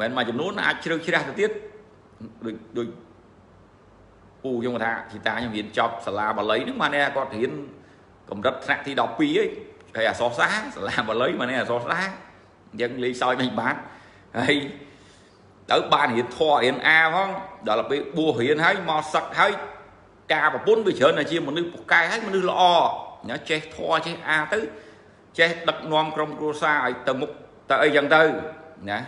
មិនមួយចំនួនអាចជ្រើសជ្រះទៅទៀតដូចដូចពូខ្ញុំថាជីតាខ្ញុំរៀនចប់សាលាបាលីហ្នឹងបានតែគាត់រៀនកម្រិតថ្នាក់ទី12ឯងហើយអសរសាស្ត្រសាលាបាលីបានតែអសរសាស្ត្រអញ្ចឹងលេខសោយមិនបានហើយទៅបានរៀនធររៀនអាផងដល់ពេលបួសរៀនហើយមកសឹកហើយការប្រពន្ធវាច្រើនតែជាមនុស្សពូកែហើយមនុស្សល្អណាចេះធរចេះអាទៅចេះដឹកនាំក្រុមគ្រួសារឲ្យទៅមុខទៅអីចឹងទៅណា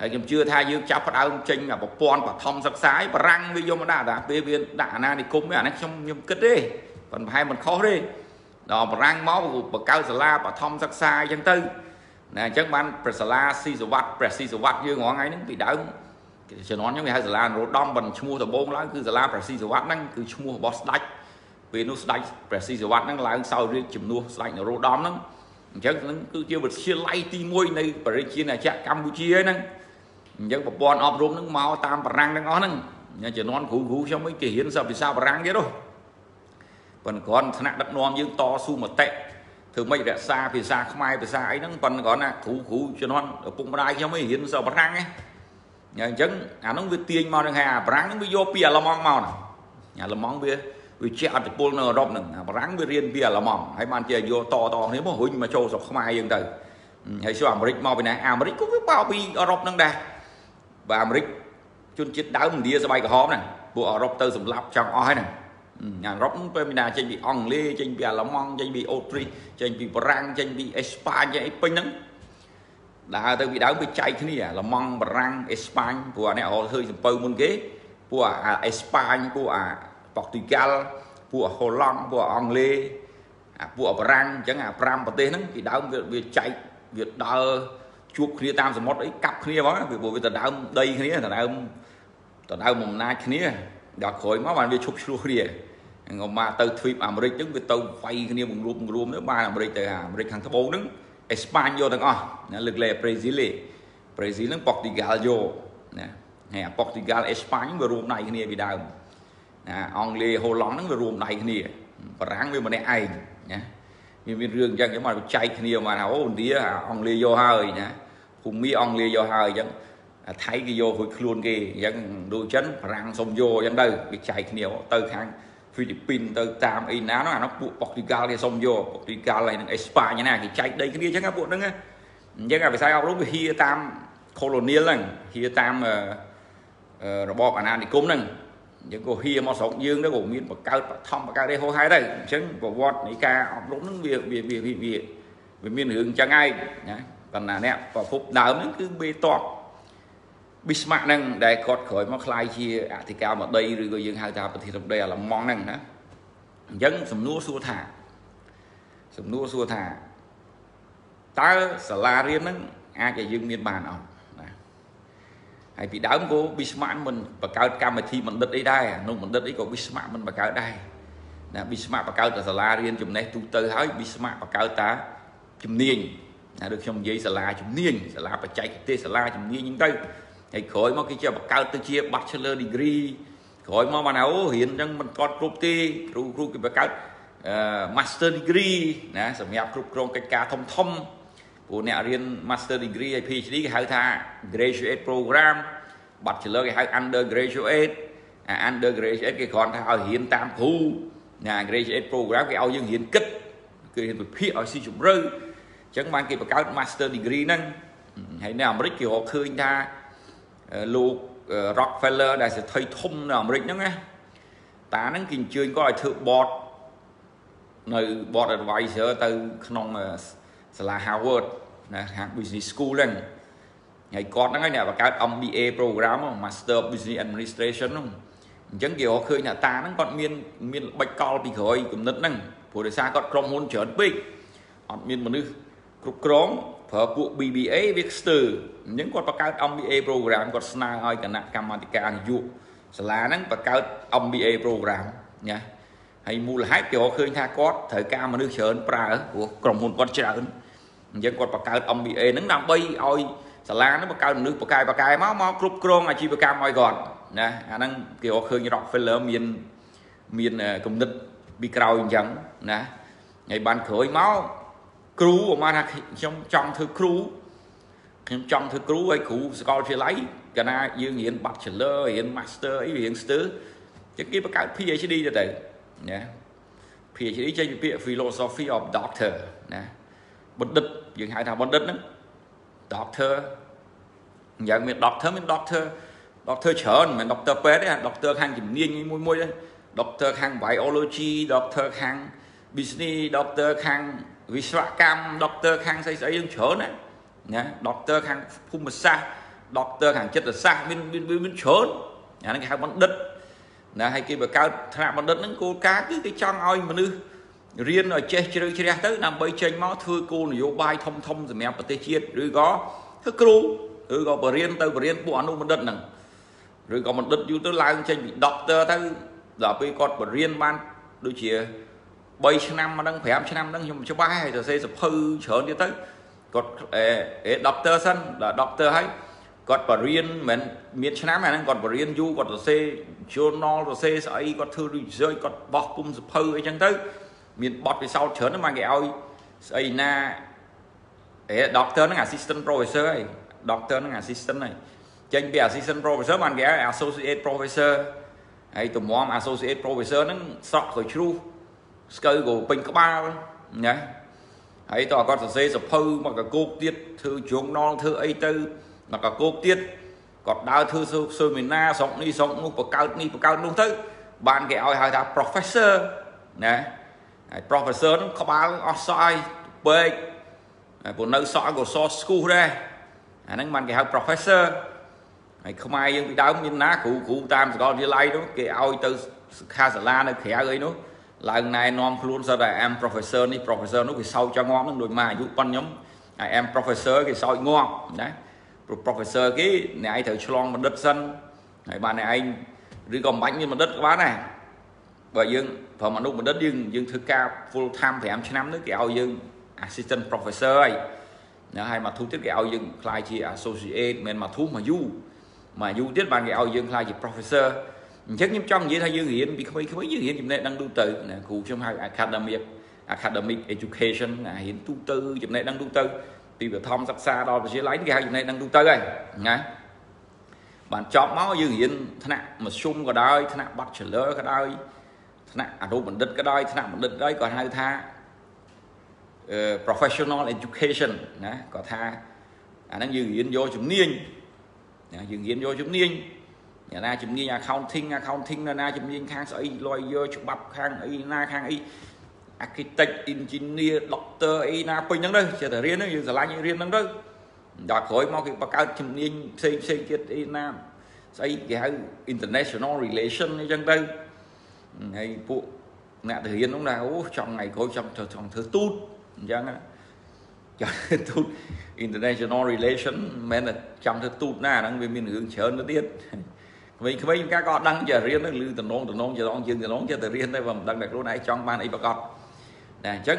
ហើយខ្ញុំជឿថាយើងចាប់ផ្ដើមចេញប្រព័ន្ធបឋមសិក្សាឯបារាំងវាយកមកដាក់តែពេលវាដាក់អាណានិគមអានេះខ្ញុំខ្ញុំគិតទេប៉ុន្តែប្រហែលមិនខុសទេដល់បារាំងមកបង្កើតសាលាបឋមសិក្សាអញ្ចឹងទៅណាអញ្ចឹងបានព្រះសាលាស៊ីសវត្តព្រះស៊ីសវត្តយើងរងថ្ងៃហ្នឹងពីដើមជំនាន់ខ្ញុំគេហៅសាលានរោត្តមបន្តឈ្មោះដំបូងឡើងគឺសាលាព្រះស៊ីសវត្តហ្នឹងគឺឈ្មោះរបស់ស្ដេចពេលនោះស្ដេចព្រះស៊ីសវត្តហ្នឹងឡើងសោយរាជជំនួសស្ដេចនរោត្តមហ្នឹងអញ្ចឹងហ្នឹងគឺជាវិទ្យាល័យទី1នៃប្រជាជាតិកម្ពុជាហ្នឹង អញ្ចឹងប្រព័ន្ធអប់រំហ្នឹងមកតាមបារាំងទាំងអស់ហ្នឹងជំនាន់គ្រូគ្រូខ្ញុំអីគេរៀនសិស្សភាសាបារាំងទៀតហ៎ប៉ុន្តែគ្រាន់ថ្នាក់ដឹកនាំយើងតស៊ូមតិធ្វើម៉េចរក្សាភាសាខ្មែរភាសាអីហ្នឹងប៉ុន្តែគ្រាន់ណាគ្រូគ្រូជំនាន់ឪពុកម្ដាយខ្ញុំអីរៀនសិស្សបារាំងហ្នឹងអញ្ចឹងអាហ្នឹងវាទាញមកនឹងហើយអាបារាំងហ្នឹងវាយកពីអាឡម៉ង់មកណាអាឡម៉ង់វាវាជាអតិពលនៅអឺរ៉ុបហ្នឹងអាបារាំងវារៀនពីអាឡម៉ង់ហើយបានជាយកតតគ្នាមករុញមកចូលស្រុកខ្មែរយើងទៅហើយសួរអាមេរិកមកពីណាអាមេរិកក៏វាបោពីអឺរ៉ុបហ្នឹងដែរ បាទអាមេរិកជនជាតិដើមឥណ្ឌាស្បែកក្រហមហ្នឹងពួកអឺរ៉ុបទៅសម្លាប់ចង់អស់ហើយហ្នឹងអាអឺរ៉ុបពេលមានណាចេញពីអង់គ្លេសចេញពីអាឡម៉ង់ចេញពីអូទ្រីសចេញពីបារាំងចេញពីអេស្ប៉ាញចេញអីពេញហ្នឹងដើរទៅពីដើមវាចែកគ្នាអាឡម៉ង់បារាំងអេស្ប៉ាញព្រោះអានេះអត់ឃើញសំពៅមុនគេពួកអាអេស្ប៉ាញពួកអាប៉ុកទីហ្គាល់ពួកហូឡង់ពួកអង់គ្លេសអាពួកបារាំងអញ្ចឹងអា5ប្រទេសហ្នឹងពីដើមវាចែកវាដើរ ជួបគ្នាតាមសមុទ្រអីកាប់គ្នាហ្មងពីព្រោះវាដដើមដីគ្នាដដើមដដើមអំណាចគ្នាដល់ក្រោយមកបានវាឈប់ឆ្លោះគ្នាងមកទៅទ្វីបអាមេរិកហ្នឹងវាទៅវាយគ្នាបង្រួបបង្រួមទៅបានអាមេរិកទៅអាមេរិកខាងត្បូងហ្នឹងអេស្ប៉ាញយកទាំងអស់ណាលើកលែប្រេស៊ីលទេប្រេស៊ីលហ្នឹងប៉ុកទីហ្គាល់យកណាហើយអាប៉ុកទីហ្គាល់អេស្ប៉ាញវារួមដៃគ្នាពីដើមណាអង់គ្លេសហូឡង់ហ្នឹងវារួមដៃគ្នាបារាំងវាម្នាក់ឯងណាវាមានរឿងអញ្ចឹងគេមកចែកគ្នាមកថាអូឥណ្ឌាអង់គ្លេសយកហើយណា ភូមិអង់គ្លេសយកហើយអញ្ចឹងថៃគេយករួចខ្លួនគេអញ្ចឹងដូចចិនបារាំងសុំយកអញ្ចឹងទៅគេចែកគ្នាទៅខាងហ្វីលីពីនទៅតាមអីណានោះអានោះពួកប៉ុកទីហ្គាល់គេសុំយកប៉ុកទីហ្គាល់ហើយនឹងអេស្ប៉ាញណាគេចែកដីគ្នាអញ្ចឹងពួកហ្នឹងអញ្ចឹងអាវិស័យអប់រំវាហៀតាម colonial ហ្នឹងហៀតាមរបបអាណានិគមហ្នឹងអញ្ចឹងក៏ហៀមកស្រុកយើងទៅក៏មានបង្កើតបឋមបង្កើតអីហោហែទៅអញ្ចឹងប្រវត្តិនៃការអប់រំហ្នឹងវាវាវាវាវាមានរឿងអញ្ចឹងឯងណា ប៉ុន្តែអ្នកប្រភពដើមហ្នឹងគឺបេតកប៊ីស្មាក់ហ្នឹងដែលគាត់ក្រោយមកคล้ายជាអធិការបតីឬក៏យើងហៅថាប្រធានរដ្ឋដីអាឡម៉ង់ហ្នឹងណាអញ្ចឹងសំណួរសួរថាសំណួរសួរថាតើសាលារៀនហ្នឹងអាចឲ្យយើងមានបានអត់ណាហើយពីដើមក៏ប៊ីស្មាក់មិនបង្កើតកម្មវិធីបណ្ឌិតអីដែរនោះបណ្ឌិតអីក៏ប៊ីស្មាក់មិនបង្កើតដែរណាប៊ីស្មាក់បង្កើតតែសាលារៀនចំណេះទូទៅហើយប៊ីស្មាក់បង្កើតតាជំនាញ ណាដូចខ្ញុំនិយាយសាលាជំនាញសាលាបច្ចេកទេសសាលាជំនាញហ្នឹងទៅហើយក្រោយមកគេជាបង្កើតទៅជា Bachelor Degree ក្រោយមកបានអូរៀនអញ្ចឹងមិនទាត់គ្រប់ទេគ្រូគ្រូគេបង្កើត Master Degree ណាសម្រាប់គ្រប់គ្រងកិច្ចការធំធំព្រោះអ្នករៀន Master Degree ហើយ PhD គេហៅថា Graduate Program Bachelor គេហៅ Undergraduate អា Undergraduate គេគ្រាន់ថាឲ្យរៀនតាមគ្រូណា Graduate Program គេឲ្យយើងរៀនគិតគឺរៀនវិភាគឲ្យស៊ីជម្រៅអញ្ចឹងបានគេបង្កើត Master Degree ហ្នឹងហើយនៅអាមេរិកគេរកឃើញថាលោក Rockefeller ដែលសេដ្ឋីធំនៅអាមេរិកហ្នឹងណាតាហ្នឹងគេអញ្ជើញគាត់ឲ្យធ្វើ board នៅ board advisor ទៅក្នុងសាលា Harvard ណាខាង business school ហ្នឹងហើយគាត់ហ្នឹងឯងអ្នកបង្កើត MBA program Master of Business Administration ហ្នឹងអញ្ចឹងគេរកឃើញថាតាហ្នឹងគាត់មានមានល្បិចកលពីក្រោយគំនិតហ្នឹងព្រោះដោយសារគាត់ក្រុមហ៊ុនច្រើនពេកអត់មានមនុស្ស គ្រប់គ្រងប្រើពួក BBA វាស្ទើរអញ្ចឹងគាត់បង្កើត MBA program គាត់ស្នើឲ្យគណៈកម្មាធិការនយោបាយសាលាហ្នឹងបង្កើត MBA program ណាហើយមូលហេតុគេរកឃើញថាគាត់ត្រូវការមនុស្សច្រើនប្រើព្រោះក្រុមហ៊ុនគាត់ច្រើនអញ្ចឹងគាត់បង្កើត MBA ហ្នឹងដើម្បីឲ្យសាលាហ្នឹងបង្កើតមនុស្សបកកាយបកកាយមកមកគ្រប់គ្រងអាជីវកម្មឲ្យគាត់ណាអាហ្នឹងគេរកឃើញ Rockefeller មានមានគំនិតពីក្រោយអញ្ចឹងណាហើយបានក្រោយមក គ្រូប្រហែលថាខ្ញុំចង់ធ្វើគ្រូខ្ញុំចង់ធ្វើគ្រូឲ្យគ្រូសាកលវិទ្យាល័យកាលណាយើងរៀន Bachelor រៀន Master អីរៀន Master ចឹងគេបង្កើត PhD ទៅទៅណា PhD ចេញពីពាក្យ philosophy of doctor ណាបណ្ឌិតយើងហៅថាបណ្ឌិតហ្នឹង doctor យ៉ាងមាន doctor មាន doctor doctor ច្រើនមិនមែន doctor ពេទ្យទេ doctor ខាងជំនាញមួយមួយទេ doctor ខាង biology doctor ខាង business doctor ខាង វិស្វកម្ម doctor ខាងស្អីស្អីយើងច្រើនណាណា doctor ខាងភូមិសាស្ត្រ doctor ខាងចិត្តសាស្ត្រមានមានច្រើនអាហ្នឹងគេហៅបណ្ឌិតណាហើយគេបង្កើតថ្នាក់បណ្ឌិតហ្នឹងគោលការណ៍គឺគេចង់ឲ្យមនុស្សរៀនឲ្យចេះជ្រៅជ្រះទៅដើម្បីចេញមកធ្វើគោលនយោបាយធំធំសម្រាប់ប្រទេសជាតិឬក៏ធ្វើគ្រូឬក៏បរៀនទៅបរៀនពួកអនុបណ្ឌិតហ្នឹងឬក៏បណ្ឌិតយូរទៅឡើងចេញពី doctor ទៅដល់ពេលគាត់បរៀនបានដូចជា 3ឆ្នាំហ្នឹង5ឆ្នាំហ្នឹងខ្ញុំច្បាស់ហើយទៅសេសភៅច្រើនទៀតទៅគាត់អេអេ doctor សិនដល់ doctor ហើយគាត់បរៀនមិនមានឆ្នាំអាហ្នឹងគាត់បរៀនយូរគាត់សរសេរ journal សរសេរស្អីគាត់ធ្វើ research គាត់បោះពុំសភៅអីចឹងទៅមានបទពិសោធន៍ច្រើនហ្នឹងមកគេឲ្យស្អីណាអេ doctor ហ្នឹង assistant professor ហើយ doctor ហ្នឹង assistant ហើយចេញពី assistant professor បានគេឲ្យ associate professor ហើយតម្រាំ associate professor ហ្នឹងស្រក់ក៏ជ្រុះ ស្កូវក៏ពេញក្បាលណាហើយតើគាត់សរសេរសភៅមកកកោកទៀតធ្វើជងណងធ្វើអីទៅមកកកោកទៀតគាត់ដើរធ្វើស៊ើមីណាស្រុកនេះស្រុកនោះបកើតនេះបកើតនោះទៅ បានគេឲ្យហៅថា professor ណាហើយ professor ហ្នឹងក្បាលអស់សក់ហើយពេកហើយព្រោះនៅសក់ក៏សស្គូសដែរអាហ្នឹងបានគេហៅ professor ហើយខ្មែរយើងពីដើមមានណាគ្រូគ្រូតាមសាកលវិទ្យាល័យនោះគេឲ្យទៅសិក្ខាសាលានៅក្រៅអីនោះ ឡើងណែនាំខ្លួនសិតតែ am professor នេះ professor នោះគេសោចចង់ងាប់នឹងដូចមកអាយុប៉ុនខ្ញុំ I am professor គេសោចងាប់ណាព្រោះ professor គេអ្នកឯងត្រូវឆ្លងបណ្ឌិតសិនហើយបានអ្នកឯងឬក៏មិនបាច់មានបណ្ឌិតក៏បានដែរបើយើងប្រហែលមនុស្សបណ្ឌិតយើងយើងធ្វើការ full time 5ឆ្នាំនោះគេឲ្យយើង assistant professor ហើយណាហើយមកធូទៀតគេឲ្យយើងខ្លាយជា associate មិនមកធូមកយូមកយូទៀតបានគេឲ្យយើងខ្លាយជា professor អញ្ចឹងខ្ញុំចង់និយាយថាយើងរៀនពីក្មេងៗយើងរៀនចំណេះដឹងទូទៅណាគ្រូខ្ញុំហៅ academic academic education ណារៀនទូទៅចំណេះដឹងទូទៅពីបឋមសិក្សាដល់វិទ្យាល័យគេហៅចំណេះដឹងទូទៅហើយណាបានចប់មកយើងរៀនថ្នាក់មធ្យមក៏ដោយថ្នាក់ bachelor ក៏ដោយថ្នាក់អនុបណ្ឌិតក៏ដោយថ្នាក់បណ្ឌិតក៏ដោយគាត់ហៅថា professional education ណាគាត់ថាអាហ្នឹងយើងរៀនយកជំនាញណាយើងរៀនយកជំនាញ អ្នកណាជំនាញ accounting accounting អ្នកណាជំនាញខាងស្អី lawyer ច្បាប់ខាងអីណាខាងអី architect engineer doctor អីណាពេញហ្នឹងទៅចេះតែរៀនហ្នឹងយើងស្រឡាញ់រៀនហ្នឹងទៅដល់ក្រោយមកគេបង្កើតជំនាញផ្សេងផ្សេងទៀតអីណាស្អីគេហៅ international relation អីចឹងទៅហើយពួកអ្នកទៅរៀនហ្នឹងណាអូចង់ថ្ងៃក្រោយចង់ចង់ធ្វើទូតអញ្ចឹងណាចង់ធ្វើទូត international relation មិនមែនចង់ធ្វើទូតណាហ្នឹងវាមានរឿងច្រើនទៅទៀត វិញក្មេងកាក៏អត់ដឹងចេះរៀនទៅឬតំណងតំណងជាងយើងតំណងចេះតែរៀនទៅបើមិនដឹងតែខ្លួនឯងចង់បានអីប្រកបតែអញ្ចឹង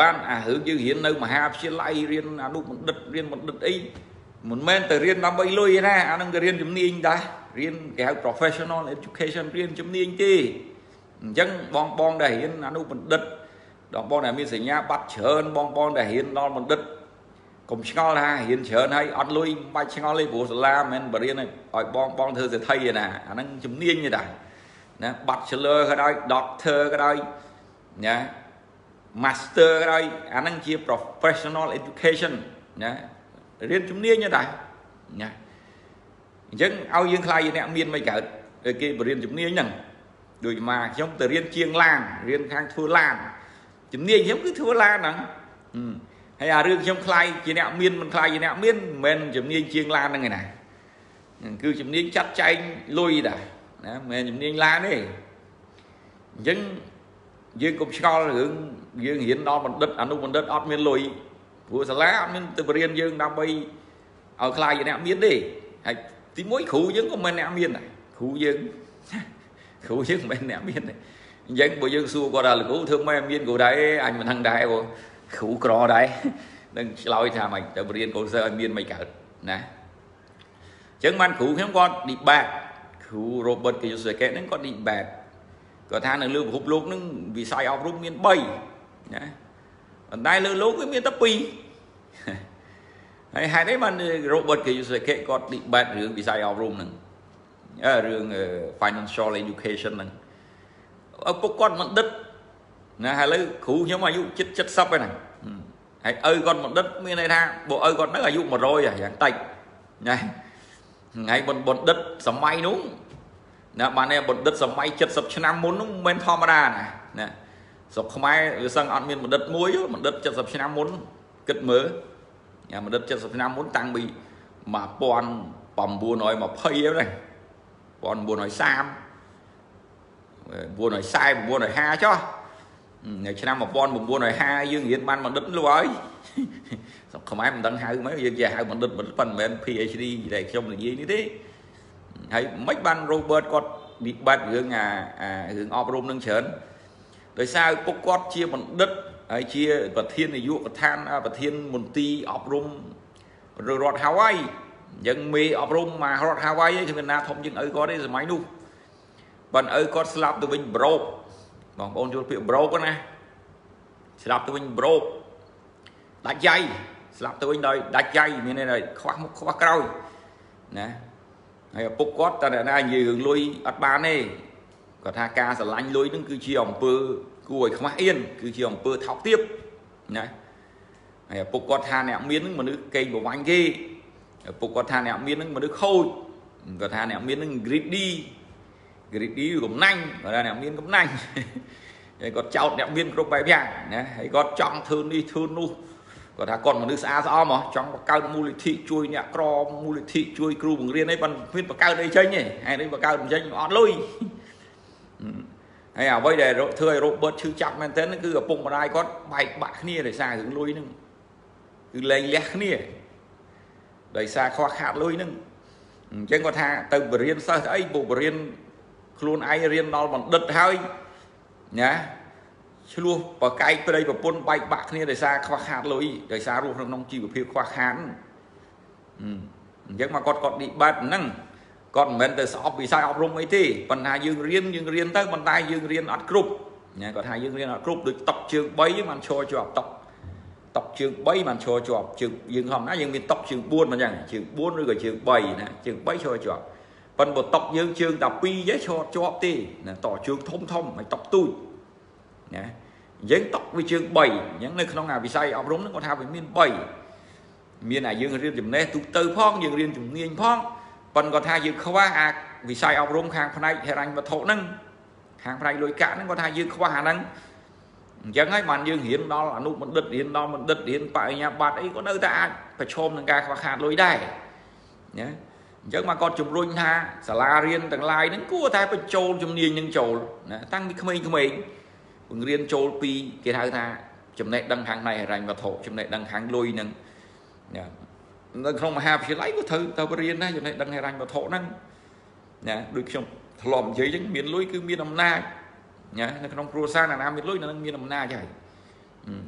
បានអារឿងយើងរៀននៅមហាវិទ្យាល័យរៀនអនុបណ្ឌិតរៀនបណ្ឌិតអីមិនមែនទៅរៀនដើម្បីលុយទេណាអានឹងក៏រៀនជំនាញដែររៀនគេហៅ professional education រៀនជំនាញទេអញ្ចឹងបងបងដែលរៀនអនុបណ្ឌិតបងបងដែលមានសញ្ញាបត្រច្រើនបងបងដែលរៀនដល់បណ្ឌិត កុំឆ្ងល់ថារៀនច្រើនហើយអត់លុយមិនបាច់ឆ្ងល់ទេព្រោះសាលាមិនមែនបរៀនឲ្យបងបងធ្វើសេដ្ឋីទេណាអាហ្នឹងជំនាញទេដែរណា bachelor ក៏ដោយ doctor ក៏ដោយណា master ក៏ដោយអាហ្នឹងជា professional education ណារៀនជំនាញទេដែរណាអញ្ចឹងឲ្យយើងខ្លាយជាអ្នកមានមិនកើតគេបរៀនជំនាញហ្នឹងដូចមកខ្ញុំទៅរៀនជាងឡានរៀនខាងធ្វើឡានជំនាញខ្ញុំគឺធ្វើឡានហ្នឹង ហើយអារឿងខ្ញុំខ្លាយជាអ្នកមានមិនខ្លាយជាអ្នកមានមិនមែនជំនាញជាងឡានហ្នឹងឯណាគឺជំនាញចាត់ចែងលុយដែរណាមិនមែនជំនាញឡានទេអញ្ចឹងយើងកុំឆ្ងល់រឿងយើងរៀនដល់បណ្ឌិតអនុបណ្ឌិតអត់មានលុយព្រោះសាលាអត់មានទៅបរៀនយើងដើម្បីឲ្យខ្លាយជាអ្នកមានទេហើយទីមួយគ្រូយើងក៏មិនអ្នកមានដែរគ្រូយើងគ្រូយើងមិនអ្នកមានទេអញ្ចឹងបើយើងសួរគាត់ថាលោកគ្រូធ្វើម៉េចមានគ្រូដែរអញមិនដឹងដែរព្រោះ គ្រូក្រដែរនឹងឆ្លើយថាម៉េចទៅរៀនកូនសិស្សឲ្យមានមិនកើតណាអញ្ចឹងបានគ្រូខ្ញុំគាត់ debate គ្រូ Robert Kiyosaki ហ្នឹងគាត់ debate គាត់ថានៅលើពិភពលោកហ្នឹងវិស័យអប់រំមាន3ណាប៉ុន្តែលើលោកវាមានតែ2ហើយហេតុអីបាន Robert Kiyosaki គាត់ debate រឿងវិស័យអប់រំហ្នឹងរឿង financial education ហ្នឹងឪពុកគាត់បណ្ឌិត ណាហើយឥឡូវគ្រូខ្ញុំអាយុជិត70ហើយណាហើយឪគាត់បណ្ឌិតមានន័យថាបើឪគាត់នៅអាយុ100យ៉ាងតិចណាថ្ងៃបណ្ឌិតសម័យនោះណាបានឯបណ្ឌិតសម័យ70ឆ្នាំមុននោះមិនមែនធម្មតាណាណាស្រុកខ្មែរវាសឹងអត់មានបណ្ឌិតមួយបណ្ឌិត70ឆ្នាំមុនគិតមើលញ៉ាំបណ្ឌិត70ឆ្នាំមុនតាំងពី1920ហើយណា1930 940 950ចុះ នៅឆ្នាំ1950យើងរៀនបានបណ្ឌិតលុះហើយស្រុកខ្មែរមិនដឹងហៅមកយើងជាហៅបណ្ឌិតបណ្ឌិតប៉ុន្មាន PhD ដែលខ្ញុំនិយាយនេះទេហើយមិនបាន Robert គាត់ debate រឿងអារឿងអប់រំនឹងច្រើនដោយសារឪពុកគាត់ជាបណ្ឌិតហើយជា ប្រធាននាយកដ្ឋានប្រធានមន្ទីរអប់រំរដ្ឋហាវ៉ៃអញ្ចឹងមេអប់រំមករដ្ឋហាវ៉ៃឯងគ្មានណាធំជាងឪគាត់ទេសម័យនោះបានឪគាត់ស្លាប់ទៅវិញប្រូក បងប្អូនយល់ពាក្យប្រូកណាស្លាប់ទៅវិញប្រូកដាច់យ៉ៃស្លាប់ទៅវិញដោយដាច់យ៉ៃមានន័យថាខ្វះមុខខ្វះក្រោយណាហើយឪពុកគាត់តែណានិយាយរឿងលុយអត់បានទេគាត់ថាការស្រឡាញ់លុយនឹងគឺជាអំពើគួរឲ្យខ្មាស់អៀនគឺជាអំពើថោកទាបណាហើយឪពុកគាត់ថាអ្នកមាននឹងមនុស្សកេងប្រវាញ់គេឪពុកគាត់ថាអ្នកមាននឹងមនុស្សខូចគាត់ថាអ្នកមាននឹង greedy greedy កំណាញ់គាត់ថាអ្នកមានកំណាញ់ហើយគាត់ចោតអ្នកមានគ្រប់បែបយ៉ាងណាហើយគាត់ចង់ធ្វើនេះធ្វើនោះគាត់ថាគាត់មនុស្សស្អាតស្អំហ៎ចង់បង្កើតមូលនិធិជួយអ្នកក្រមូលនិធិជួយគ្រូបង្រៀនអីប៉ុន្តែមានបង្កើតអីចេញទេហើយនេះបង្កើតមិនចេញអត់លុយហើយអ្វីដែលធ្វើឲ្យ Robert ឈឺចាប់មែនទែនគឺឪពុកម្ដាយគាត់បែកបាក់គ្នាដោយសាររឿងលុយហ្នឹងគឺលែងលះគ្នាដោយសារខ្វះខាតលុយហ្នឹងអញ្ចឹងគាត់ថាទៅបរៀនសិស្សអីពុកបរៀន ខ្លួនឯងរៀនដល់បណ្ឌិតហើយណាឆ្លោះបកែកប្តីប្រពន្ធបែកបាក់គ្នាដោយសារខ្វះខាតលុយដោយសាររស់ក្នុងជីវភាពខ្វះខាតអញ្ចឹងមកគាត់គាត់ឌីបែតហ្នឹងគាត់មិនមែនទៅស្អប់វិស័យអប់រំអីទេប៉ុន្តែយើងរៀនយើងរៀនទៅប៉ុន្តែយើងរៀនអត់គ្រប់ណាគាត់ថាយើងរៀនអត់គ្រប់ដូចតកជើង3ហ្នឹងបានឈរជាប់តកតកជើង3បានឈរជាប់ជើងយើងធម្មតាយើងមានតកជើង4មិនអញ្ចឹងជើង4ឬក៏ជើង3ណាជើង3ឈរជាប់ ប៉ុន្តែបើតកយើងជើងតែ2ទេឈរជាប់ទេណាតជើងធំធំហើយតកទូចណាយើងតកវាជើង3អញ្ចឹងនៅក្នុងអាវិស័យអប់រំហ្នឹងគាត់ថាវាមាន3មានអាយើងរៀនចំណេះទូទៅផងយើងរៀនជំនាញផងប៉ុន្តែគាត់ថាយើងខ្វះអាវិស័យអប់រំខាងផ្នែកហិរញ្ញវត្ថុហ្នឹងខាងផ្នែកលុយកាក់ហ្នឹងគាត់ថាយើងខ្វះអាហ្នឹងអញ្ចឹងហើយបានយើងរៀនដល់អនុបណ្ឌិតរៀនដល់បណ្ឌិតរៀនបរិញ្ញាបត្រអីក៏នៅតែអាចប្រឈមនឹងការខ្វះខាតលុយដែរណា អញ្ចឹងមកគាត់ជំរុញថាសាលារៀនទាំងឡាយហ្នឹងគួរតែបញ្ចូលជំនាញនឹងចូលណាតាំងពីក្មេងៗបង្រៀនចូលពីគេហៅថាចំណេះដឹងខាងផ្នែកហិរញ្ញវត្ថុចំណេះដឹងខាងលុយហ្នឹងណានៅក្នុងមហាវិទ្យាល័យក៏ត្រូវទៅរៀនដែរចំណេះដឹងហិរញ្ញវត្ថុហ្នឹងណាដូចខ្ញុំធ្លាប់និយាយចឹងមានលុយគឺមានអំណាចណានៅក្នុងគ្រួសារណាមានលុយនឹងមានអំណាចហើយ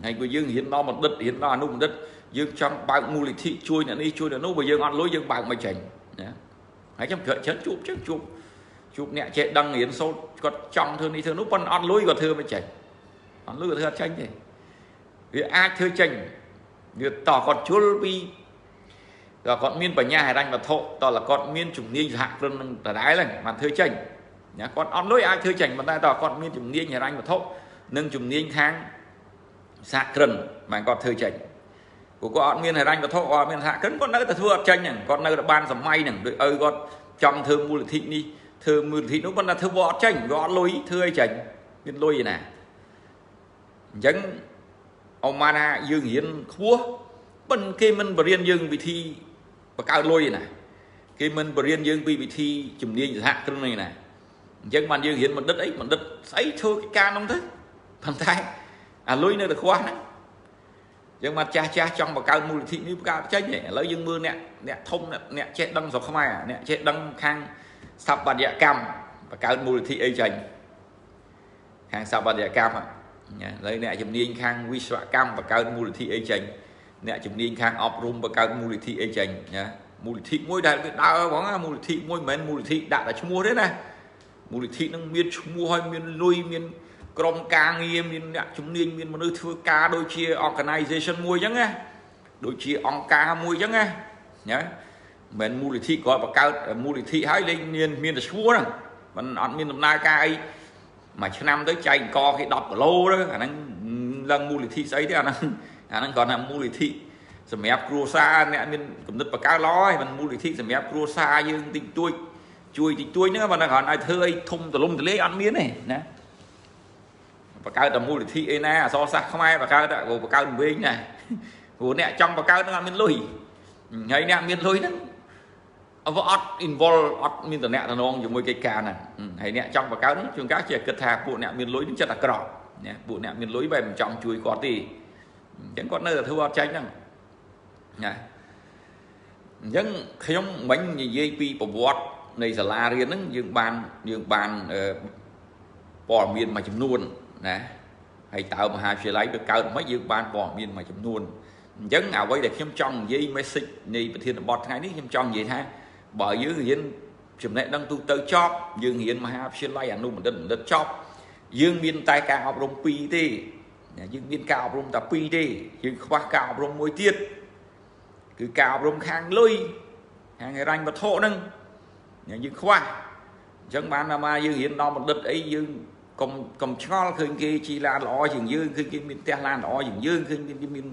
ហើយបើយើងរៀនដល់បណ្ឌិតរៀនដល់អនុបណ្ឌិតយើងចង់បើកមូលនិធិជួយអ្នកនេះជួយអ្នកនោះបើយើងអត់លុយយើងបើកមិនចេញណា ហើយខ្ញុំច្រើនជួបចឹងជួបជួបអ្នកចេះដឹងរៀនសូត្រគាត់ចង់ធ្វើនេះធ្វើនោះប៉ុន្តែអត់លុយក៏ធ្វើមិនចេញអត់លុយក៏ធ្វើអត់ចេញទេវាអាចធ្វើចេញវាតគាត់ជុលពីតគាត់មានបញ្ញាហិរញ្ញវត្ថុតលគាត់មានជំនាញសហគ្រិននឹងដដែលហ្នឹងបានធ្វើចេញណាគាត់អត់លុយអាចធ្វើចេញប៉ុន្តែតគាត់មានជំនាញហិរញ្ញវត្ថុនិងជំនាញខាងសហគ្រិនបានគាត់ធ្វើចេញ ពួកគាត់អត់មានហិរញ្ញវត្ថុអត់មានសហគ្រិនគាត់នៅតែធ្វើអត់ចេញហ្នឹងគាត់នៅតែបានសម័យហ្នឹងដូចឪគាត់ចង់ធ្វើមូលនិធិនេះធ្វើមូលនិធិនោះប៉ុន្តែធ្វើវាអត់ចេញវាអត់លុយធ្វើអីចេញមានលុយឯណាអញ្ចឹងអមណាយើងរៀនខ្ពស់ប៉ុន្តែគេមិនបរៀនយើងវិធីបង្កើតលុយឯណាគេមិនបរៀនយើងពីវិធីជំនាញសហគ្រិនឯណាអញ្ចឹងបានយើងរៀនបណ្ឌិតអីបណ្ឌិតស្អីធ្វើកិច្ចការនោះទៅប៉ុន្តែអាលុយនៅតែខ្វះហ្នឹង យើងមកចាស់ចាស់ចង់បង្កើតមូលនិធិនេះបង្កើតចេញឥឡូវយើងមើលអ្នកអ្នកធំអ្នកចេះដឹងស្រុកខ្មែរអ្នកចេះដឹងខាងស្ថាបត្យកម្មបង្កើតមូលនិធិអីចេញខាងស្ថាបត្យកម្មណាឥឡូវអ្នកជំនាញខាងវិស្វកម្មបង្កើតមូលនិធិអីចេញអ្នកជំនាញខាងអប់រំបង្កើតមូលនិធិអីចេញណាមូលនិធិមួយដែលវាដើរហ្មងមូលនិធិមួយមិនមែនមូលនិធិដាក់តែឈ្មោះទេណាមូលនិធិនឹងមានឈ្មោះហើយមានលុយមាន ក្រុមការងារមានអ្នកជំនាញមានមនុស្សធ្វើការដូចជា organization មួយអញ្ចឹងណា ដូចជាអង្គការមួយអញ្ចឹងណាណាមិនមូលនិធិគាត់បង្កើតមូលនិធិហើយលេងមានមានតែឈ្មោះហ្នឹងมันអត់មានដំណើរការអីមួយឆ្នាំទៅចែកអង្គគេ10គីឡូទៅអាហ្នឹងឡើងមូលនិធិស្អីទេអាហ្នឹងអាហ្នឹងគាត់ថាមូលនិធិសម្រាប់គ្រួសារអ្នកមានគំនិតបកកើតល្អហើយมันមូលនិធិសម្រាប់គ្រួសារយើងតិចតួចជួយតិចតួចហ្នឹងបើគាត់ឲ្យធ្វើអីធំទលំទលាយអត់មានទេណា បកកើតតែមូលនិធិអីណាអសរសាស្ត្រខ្មែរបកកើតបកកើតវិញណាព្រោះអ្នកចង់បកកើតហ្នឹងអត់មានលុយហើយអ្នកមានលុយហ្នឹងវាអត់ involve អត់មានតំណែងតំណងជាមួយកិច្ចការហ្នឹងហើយអ្នកចង់បកកើតហ្នឹងជួនកាលជាគិតថាពួកអ្នកមានលុយនឹងចិត្តអាក្រក់ណាពួកអ្នកមានលុយបែបមិនចង់ជួយគាត់ទេអញ្ចឹងគាត់នៅតែធ្វើអត់ចាញ់ហ្នឹងណាអញ្ចឹងខ្ញុំមិញនិយាយពីប្រវត្តិនៃសាលារៀនហ្នឹងយើងបានយើងបានព័ត៌មានមួយចំនួន ណាហើយតើមហាវិទ្យាល័យវាកើតមិនយើងបានព័ត៌មានមួយចំនួនអញ្ចឹងអ្វីដែលខ្ញុំចង់និយាយ message នៃប្រធានបទថ្ងៃនេះខ្ញុំចង់និយាយថាបើយើងរៀនចំណេះដឹងទូទៅចប់យើងរៀនមហាវិទ្យាល័យអនុបណ្ឌិតបណ្ឌិតចប់យើងមានតែការអប់រំ2ទេយើងមានការអប់រំតែ2ទេយើងខ្វះការអប់រំមួយទៀតគឺការអប់រំខាងលុយខាងហិរញ្ញវត្ថុហ្នឹងយើងខ្វះអញ្ចឹងបានថាមកយើងរៀនដល់បណ្ឌិតអីយើង កុំកុំឆ្ងល់ឃើញគេជីឡានល្អជាងយើងឃើញគេមានផ្ទះឡានល្អជាងយើងឃើញគេមាន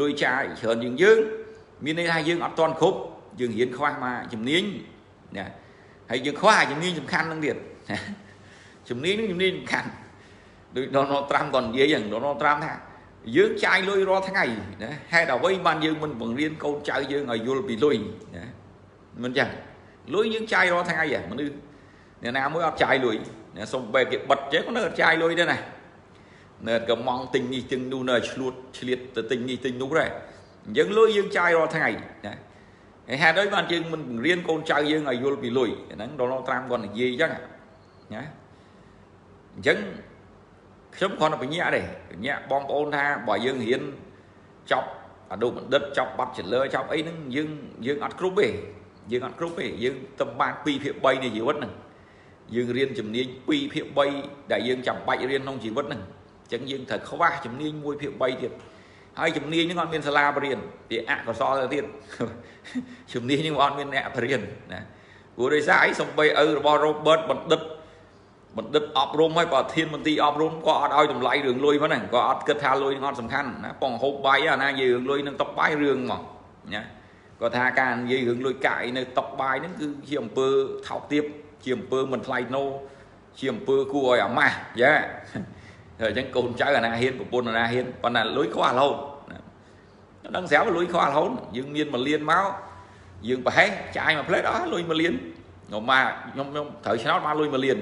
លុយចាយច្រើនជាងយើងមានន័យថាយើងអត់ទាន់គ្រប់យើងរៀនខ្វះមកជំនាញណាហើយយើងខ្វះជំនាញសំខាន់នឹងទៀតជំនាញនឹងជំនាញសំខាន់ដូច Donald Trump គាត់និយាយហ្នឹង Donald Trump ថាយើងចាយលុយរាល់ថ្ងៃណាហេតុអ្វីបានយើងមិនបង្រៀនកូនចៅយើងឲ្យយល់ពីលុយណាមិនចឹងលុយយើងចាយរាល់ថ្ងៃហ៎មនុស្សអ្នកណាមួយអត់ចាយលុយ ណាសុំបែបគេបិទចេះក៏នៅអត់ចាយលុយដែរណានៅកំងទិញនេះទិញនោះនៅឆ្លួតឆ្លៀតទៅទិញនេះទិញនោះដែរអញ្ចឹងលុយយើងចាយរាល់ថ្ងៃណាហើយហេតុអីបានយើងមិនបង្រៀនកូនចៅយើងឲ្យយល់ពីលុយហ្នឹងដល់ត្រាំគាត់និយាយអញ្ចឹងណាអញ្ចឹងខ្ញុំគ្រាន់តែបញ្ញាទេបញ្ញាបងប្អូនថាបើយើងរៀនចប់អនុបណ្ឌិតចប់បាត់ចលើចប់អីហ្នឹងយើងយើងអត់គ្រប់ទេយើងអត់គ្រប់ទេយើងទៅបាន2ភាគ3នៃជីវិតហ្នឹង យើងរៀនជំនាញ2ភាគ3ដែលយើងចាំបាច់រៀនក្នុងជីវិតហ្នឹងអញ្ចឹងយើងត្រូវខ្វះជំនាញ1ភាគ3ទៀតហើយជំនាញហ្នឹងអត់មានសាលាបរៀនវាអកុសលទៅទៀតជំនាញហ្នឹងអត់មានអ្នកបរៀនណាព្រោះដោយសារអីសំបីឪរបស់ Robert បណ្ឌិតបណ្ឌិតអប់រំហើយប្រធានមន្ត្រីអប់រំក៏អត់ឲ្យតម្លៃរឿងលុយហ្នឹងក៏អត់គិតថាលុយហ្នឹងអត់សំខាន់ណាប៉ងហូបបាយអាណានិយាយរឿងលុយនឹងតុកបាយរឿងហ្មងណាគាត់ថាការនិយាយរឿងលុយកាក់នៅតុកបាយហ្នឹងគឺជាអំពើថោកទាប ជាអំពើមិនថ្លៃណូជាអំពើគួរឲ្យអាម៉ាស់យ៉ាហើយអញ្ចឹងកូនចៅអាណាហ៊ានប្រពន្ធអាណាហ៊ានប៉ុន្តែលុយខ្វះរហូតដឹងស្រាប់លុយខ្វះរហូតយើងមានមួយលានមកយើងប្រហែសចាយមួយផ្លេតអស់លុយមួយលានខ្ញុំមកខ្ញុំខ្ញុំត្រូវឆ្នោតបានលុយមួយលាន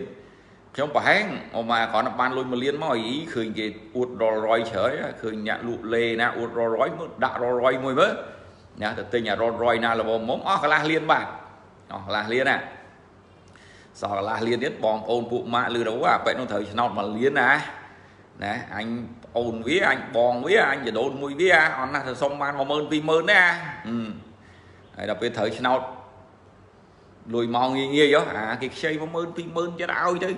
ខ្ញុំប្រហែសអូម៉ាគ្រាន់តែបានលុយមួយលានមកអីឃើញគេអួតរលរយជ្រើយឃើញអ្នកលក់លេណាអួតរលរយមើលដាក់រលរយមួយមើលណាទៅទិញអារលរយណាល្មមអស់កន្លះលានបាទអស់កន្លះលានណា សល់កន្លះលានទៀតបងប្អូនពួកម៉ាក់លឺទៅអាប៉ែនោះត្រូវឆ្នោតមួយលានណាណាអញប្អូនវាអញបងវាអញចដូនមួយវាអត់ណាស់ទៅសុំបាន10000 20000ណាហើយដល់ពេលត្រូវឆ្នោតលួយមកងាយងាយអាគេខ្ចី10000 20000ចិត្តឲ្យទៅ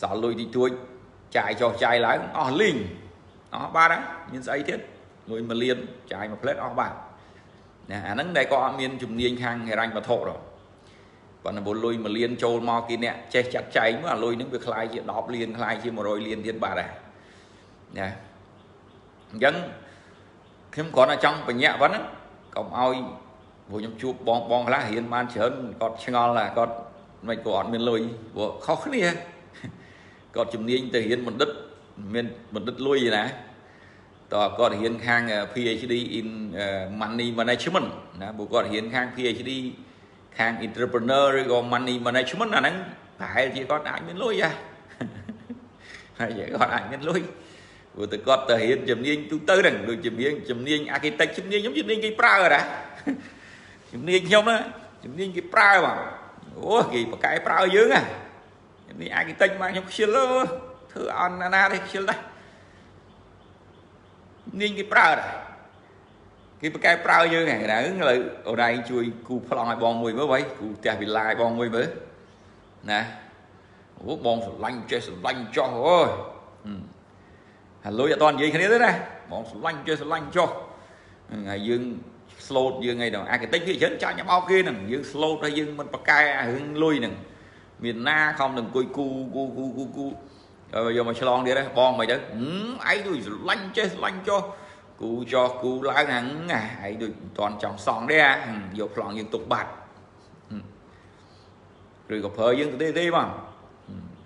សល់លុយតិចតួចចាយចុះចាយឡើងអស់លីងអស់បាត់ហើយមានស្អីទៀតលុយ1លានចាយមួយផ្លេតអស់បាត់ណាអាហ្នឹងដែលក៏អត់មានជំនាញខាងហិរញ្ញវត្ថុដែ រប៉ុន្តែបើលុយ1លានចូលមកគេអ្នកចេះចាត់ចែងមកអាលុយហ្នឹងវាคล้ายជា10លានคล้ายជា100លានទៀតបាត់ហើយណាអញ្ចឹងខ្ញុំគ្រាន់តែចង់បញ្ញត្តិប៉ុណ្ណឹងកុំឲ្យព្រោះខ្ញុំជួបបងបងខ្លះរៀនបានច្រើនគាត់ឆ្ងល់ថាគាត់មិនក៏អត់មានលុយព្រោះខុសគ្នាគាត់ជំនាញទៅរៀនបណ្ឌិតមានបណ្ឌិតលុយណាតើគាត់រៀនខាង PhD in money management ណាព្រោះគាត់រៀនខាង PhD ខាង entrepreneur ឬក៏ money management អាហ្នឹងប្រហែលជាគាត់អាចមានលុយហ่ะហើយគាត់អាចមានលុយព្រោះតែគាត់ទៅរៀនជំនាញទូទៅហ្នឹងដូចជំនាញជំនាញ architect ជំនាញខ្ញុំជំនាញគេប្រើណាជំនាញខ្ញុំណាជំនាញគេប្រើបងអូគេបកែប្រើយើងណាជំនាញ architect មកខ្ញុំខ្ជិលធ្វើអន់ណាទេខ្ជិលដែរជំនាញគេប្រើដែរ គេប្រកែប្រើយើងហ្នឹងឥឡូវអូនឯងជួយគូប្លង់ឲ្យបងមួយមើលបីគូផ្ទះវិឡាឲ្យបងមួយមើលណាអូបងស្រឡាញ់ចេះស្រឡាញ់ចោះអូយហលុយអត់តនិយាយគ្នាទេណាបងស្រឡាញ់ចេះស្រឡាញ់ចុះហើយយើង slot យើងអីដល់អាកិតិចវាច្រើនចាញ់បោកគេហ្នឹងយើង slot ហើយយើងមិនប្រកែរឿងលុយហ្នឹងមានណាខំនឹងអង្គុយគូគូគូគូគូយកមកឆ្លងទៀតហ្នឹងបងមិនទៅឯងដូចស្រឡាញ់ចេះស្រឡាញ់ចុះ គូចោះគូឡើងហ្នឹងឯងដូចមិនតន់ចង់សងទេយកប្លង់យើងទុកបាត់ឬក៏ប្រើយើងទៅទេបង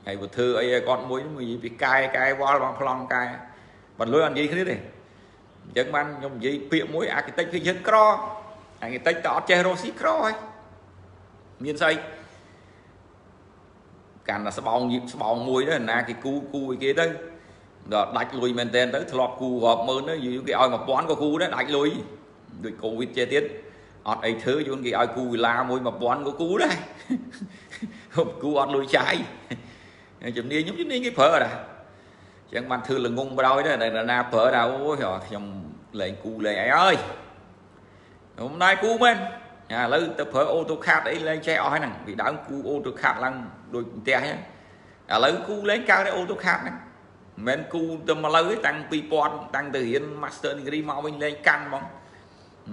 ហើយវាធ្វើអីឲ្យគាត់មួយនិយាយពីកាយកាយវល់បងប្លង់កាយបាត់លុយអត់និយាយគ្នាទេអញ្ចឹងបានខ្ញុំនិយាយពាក្យមួយអាគតិចគឺយើងក្រអាគតិចតអត់ចេះរស់ស៊ីក្រហើយមានស្អីកាន់តែស្បោងយីស្បោងមួយទៅណាគេគូគូឲ្យគេទៅ ដល់ដាច់លុយមែនតែនទៅធ្លាប់គូរាប់ម៉ឺនទៅយូរគេឲ្យ1000ក៏គូដែរដាច់លុយដូចកូវីដចេះទៀតអត់អីធ្វើយូនគេឲ្យគូវិឡាមួយ1000ក៏គូដែរគូអត់លុយចាយជំនាញខ្ញុំជំនាញគេប្រើដែរអញ្ចឹងបានធ្វើល្ងងបដ ாய் ដែរណាប្រើដែរអូយខ្ញុំលេងគូលេងអីអើយខ្ញុំដែរគូមែនឥឡូវទៅប្រើអូតូខាតអីលេងចេះអស់ហ្នឹងពីដើមគូអូតូខាតឡើងដូចផ្ទះហ្នឹងឥឡូវគូលេងកើតអូតូខាតហ្នឹង មិនមែនគូទៅមកលើតាំង2000តាំងទៅរៀន Master Degree មកវិញលេងកាន់ហ្មង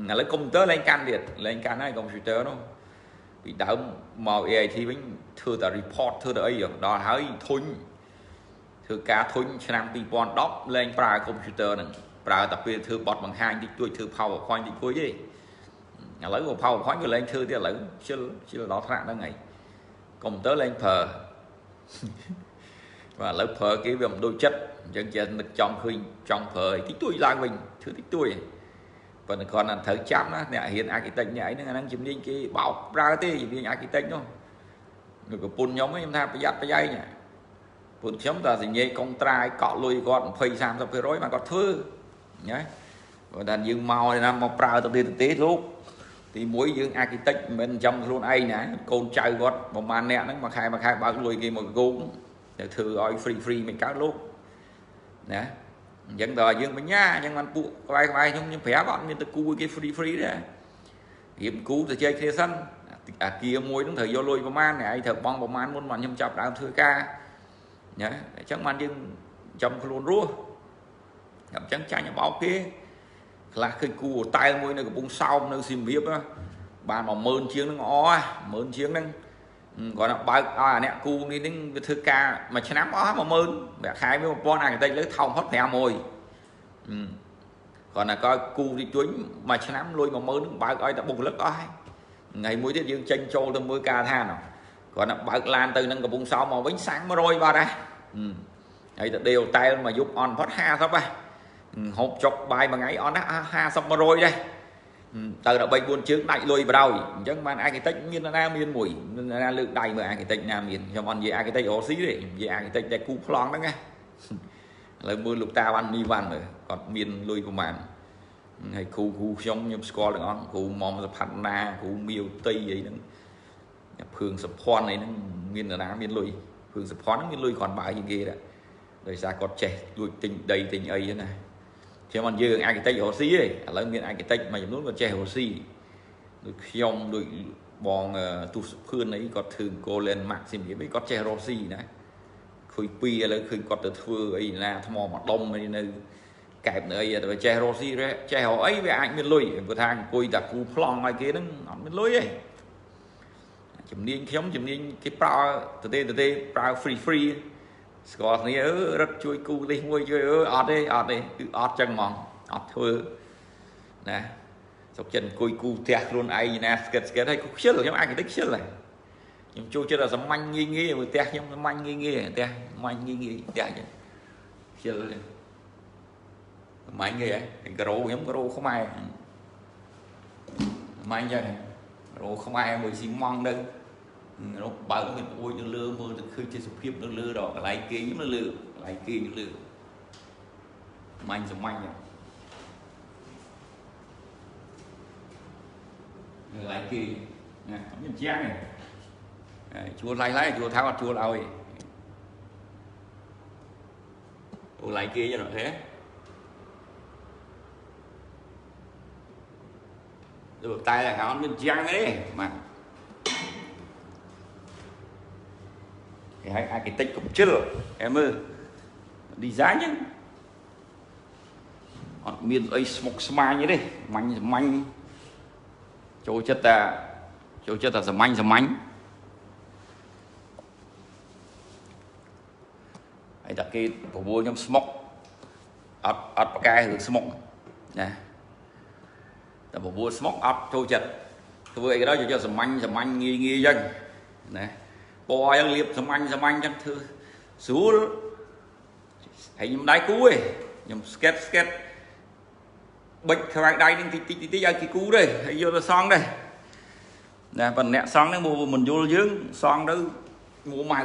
ឥឡូវកុំព្យូទ័រលេងកាន់ទៀតលេងកាន់ហើយកុំព្យូទ័រនោះពីដើមមក AIT វិញធ្វើតែ report ធ្វើតែអីដល់ហើយធុញធ្វើការធុញឆ្នាំ2010លែងប្រើកុំព្យូទ័រហ្នឹងប្រើតែពេលធ្វើបត់បង្ហាញតិចតួចធ្វើ PowerPoint តិចតួចទេឥឡូវ PowerPoint ក៏លែងធ្វើទៀតឥឡូវជិលជិលដល់ថ្នាក់ហ្នឹងហើយកុំព្យូទ័រលែងប្រើ បាទឥឡូវប្រើគេវាមិនដូចចិត្តអញ្ចឹងចេះនឹកចង់ឃើញចង់ប្រើតិចតួចឡើងវិញធ្វើតិចតួចប៉ុន្តែគាត់នឹងត្រូវចាំណាអ្នករៀន architect អ្នកអីហ្នឹងអាហ្នឹងជំនាញគេបោកប្រើទេជំនាញ architect នោះនៅប្រពន្ធខ្ញុំខ្ញុំថាប្រយ័ត្នប្រយែងប្រពន្ធខ្ញុំតែសញ្ញេកុងត្រាយកក់លុយគាត់20 30%មកគាត់ធ្វើណាបើថាយើងមកណាមកប្រើទៅទេទេលោកទីមួយយើង architect មិនមែនចំខ្លួនឯងណាកូនចៅគាត់ប្រហែលអ្នកហ្នឹងមួយខែមួយខែបើកលុយគេមកគោក ទៅធ្វើឲ្យ free free មិនកើតលោកណាអញ្ចឹងដល់យើងបញ្ញាអញ្ចឹងបានពួកក្បែរក្បែរខ្ញុំខ្ញុំប្រាប់អត់មានទៅគូគេ free free ទេរៀបគូទៅជែកគ្នាសិនអាគារមួយហ្នឹងត្រូវយកលុយប្រមាណឯងត្រូវបង់ប្រមាណមុនមកខ្ញុំចាប់ដើមធ្វើការណាអញ្ចឹងបានយើងចំខ្លួនរស់អញ្ចឹងចាញ់បោកគេខ្លះឃើញគូតែមួយនៅកំពង់សោមនៅសៀមរាបបាន10000ជាងហ្នឹងអ10000ជាងហ្នឹង គាត់ថាបើកឲ្យអាអ្នកគូនេះនឹងវាធ្វើការមួយឆ្នាំអស់10000ប្រាក់ខែវា1000អាកតិចលើថោកផុត500គាត់ថាក៏គូទីជួញមួយឆ្នាំលុយ10000នឹងបើកឲ្យតែបុគ្គលិកអស់ហើយថ្ងៃមួយទៀតយើងចេញចូលទៅមើលការឋានគាត់ថាបើកឡានទៅនឹងកំពង់សោមមកវិញសាំង100បាត់ហើយហើយទៅដេវតែលមកយប់អន់ផុត50ហ៎ហូបចុកបាយមួយថ្ងៃអន់ណា50 100ដែរ ទៅដល់3 4ជើងដាច់លុយបដ ாய் អញ្ចឹងបានអាគីតិចមានណាមានមួយណាលើកដៃមើលអាគីតិចណាមានខ្ញុំអត់និយាយអាគីតិចរស់ស៊ីទេនិយាយអាគីតិចតែគូប្លង់ហ្នឹងណាឥឡូវមើលលោកតាវ៉ាន់មីវ៉ាន់មើលគាត់មានលុយប្រហែលហើយគ្រូគ្រូខ្ញុំខ្ញុំស្គាល់ទាំងអស់គ្រូមុំសផាត់ណាគ្រូមៀវតីអីហ្នឹងភឿងសុភ័ណ្ឌអីហ្នឹងមានណាមានលុយភឿងសុភ័ណ្ឌហ្នឹងមានលុយគ្រាន់បើជាងគេដែរដោយសារគាត់ចេះលួចទិញដីទិញអីហ្នឹងណា ខ្ញុំមិនយើងអាគតិចរស់ស៊ីទេឥឡូវមានអាគតិចមួយចំនួនគាត់ចេះរស់ស៊ីដូចខ្ញុំដូចបងទុសភឿនអីគាត់ធ្វើកូលែនម៉ាក់ស៊ីមអីគាត់ចេះរស់ស៊ីណាឃើញពីឥឡូវឃើញគាត់ទៅធ្វើអីណាថ្មមកដុំអីនៅកែបនៅអីទៅចេះរស់ស៊ីចេះរកអីវាអាចមានលុយគាត់ថាអង្គុយតែគូប្លង់ឲ្យគេហ្នឹងអត់មានលុយទេជំនាញខ្ញុំជំនាញគេប្រើទៅទេទៅទេប្រើ free free ស្គាល់គ្នាអឺរត់ជួយគូនេះមួយជួយអឺអត់ទេអត់ទេគឺអត់ចឹងហ្មងអត់ធ្វើណាសុកចិត្តអង្គុយគូផ្ទះខ្លួនឯងណាស្កិតស្កិតហើយខ្ជិលខ្ញុំអាចទៅខ្ជិលដែរខ្ញុំចូលចិត្តតែសាមញ្ញងាយងាយមួយផ្ទះខ្ញុំសាមញ្ញងាយងាយផ្ទះសាមញ្ញងាយងាយផ្ទះចឹងខ្ជិលសាមញ្ញងាយហើយក្រូខ្ញុំក្រូខ្មែរសាមញ្ញចឹងក្រូខ្មែរមួយស៊ីម៉ង់ទៅរ កបើកមានអួយនៅលើមើលទៅឃើញជាសុភាពនៅលើដល់កន្លែងគេនៅលើកន្លែងគេនៅលើមាញ់សម្ាញ់កន្លែងគេណាមានជាងជួលឡៃឡៃជួលថៅអត់ជួលឲ្យអូឡៃគេចឹងទេទៅតែហៅអត់មានជាងទេបាទ គេហៅ architect កំជិលហែមើល design ហ្នឹងអត់មានអីស្មុកស្មាញទេមាញ់សាមញ្ញចូលចិត្តតែចូលចិត្តតែសាមញ្ញសាមញ្ញហើយតែគេប្រមូលខ្ញុំស្មុកអត់អត់ប្រកែរឿងស្មុកណាតែប្រមូលស្មុកអត់ចូលចិត្តធ្វើអីក៏ដោយចូលចិត្តសាមញ្ញសាមញ្ញងាយងាយអញ្ចឹងណាពណ៌អញ្ចឹងលាបសាមញ្ញសាមញ្ញអញ្ចឹងធ្វើស្រួលហើយខ្ញុំដៃគូឯងខ្ញុំ skate skate បិចខ្វាយដៃនឹងតិចតិចតិចឲ្យគេគូទេហើយយកទៅសងដែរណាប៉ុន្តែអ្នកសងហ្នឹងមកមិនយល់យើងសងទៅមួម៉ៅឥ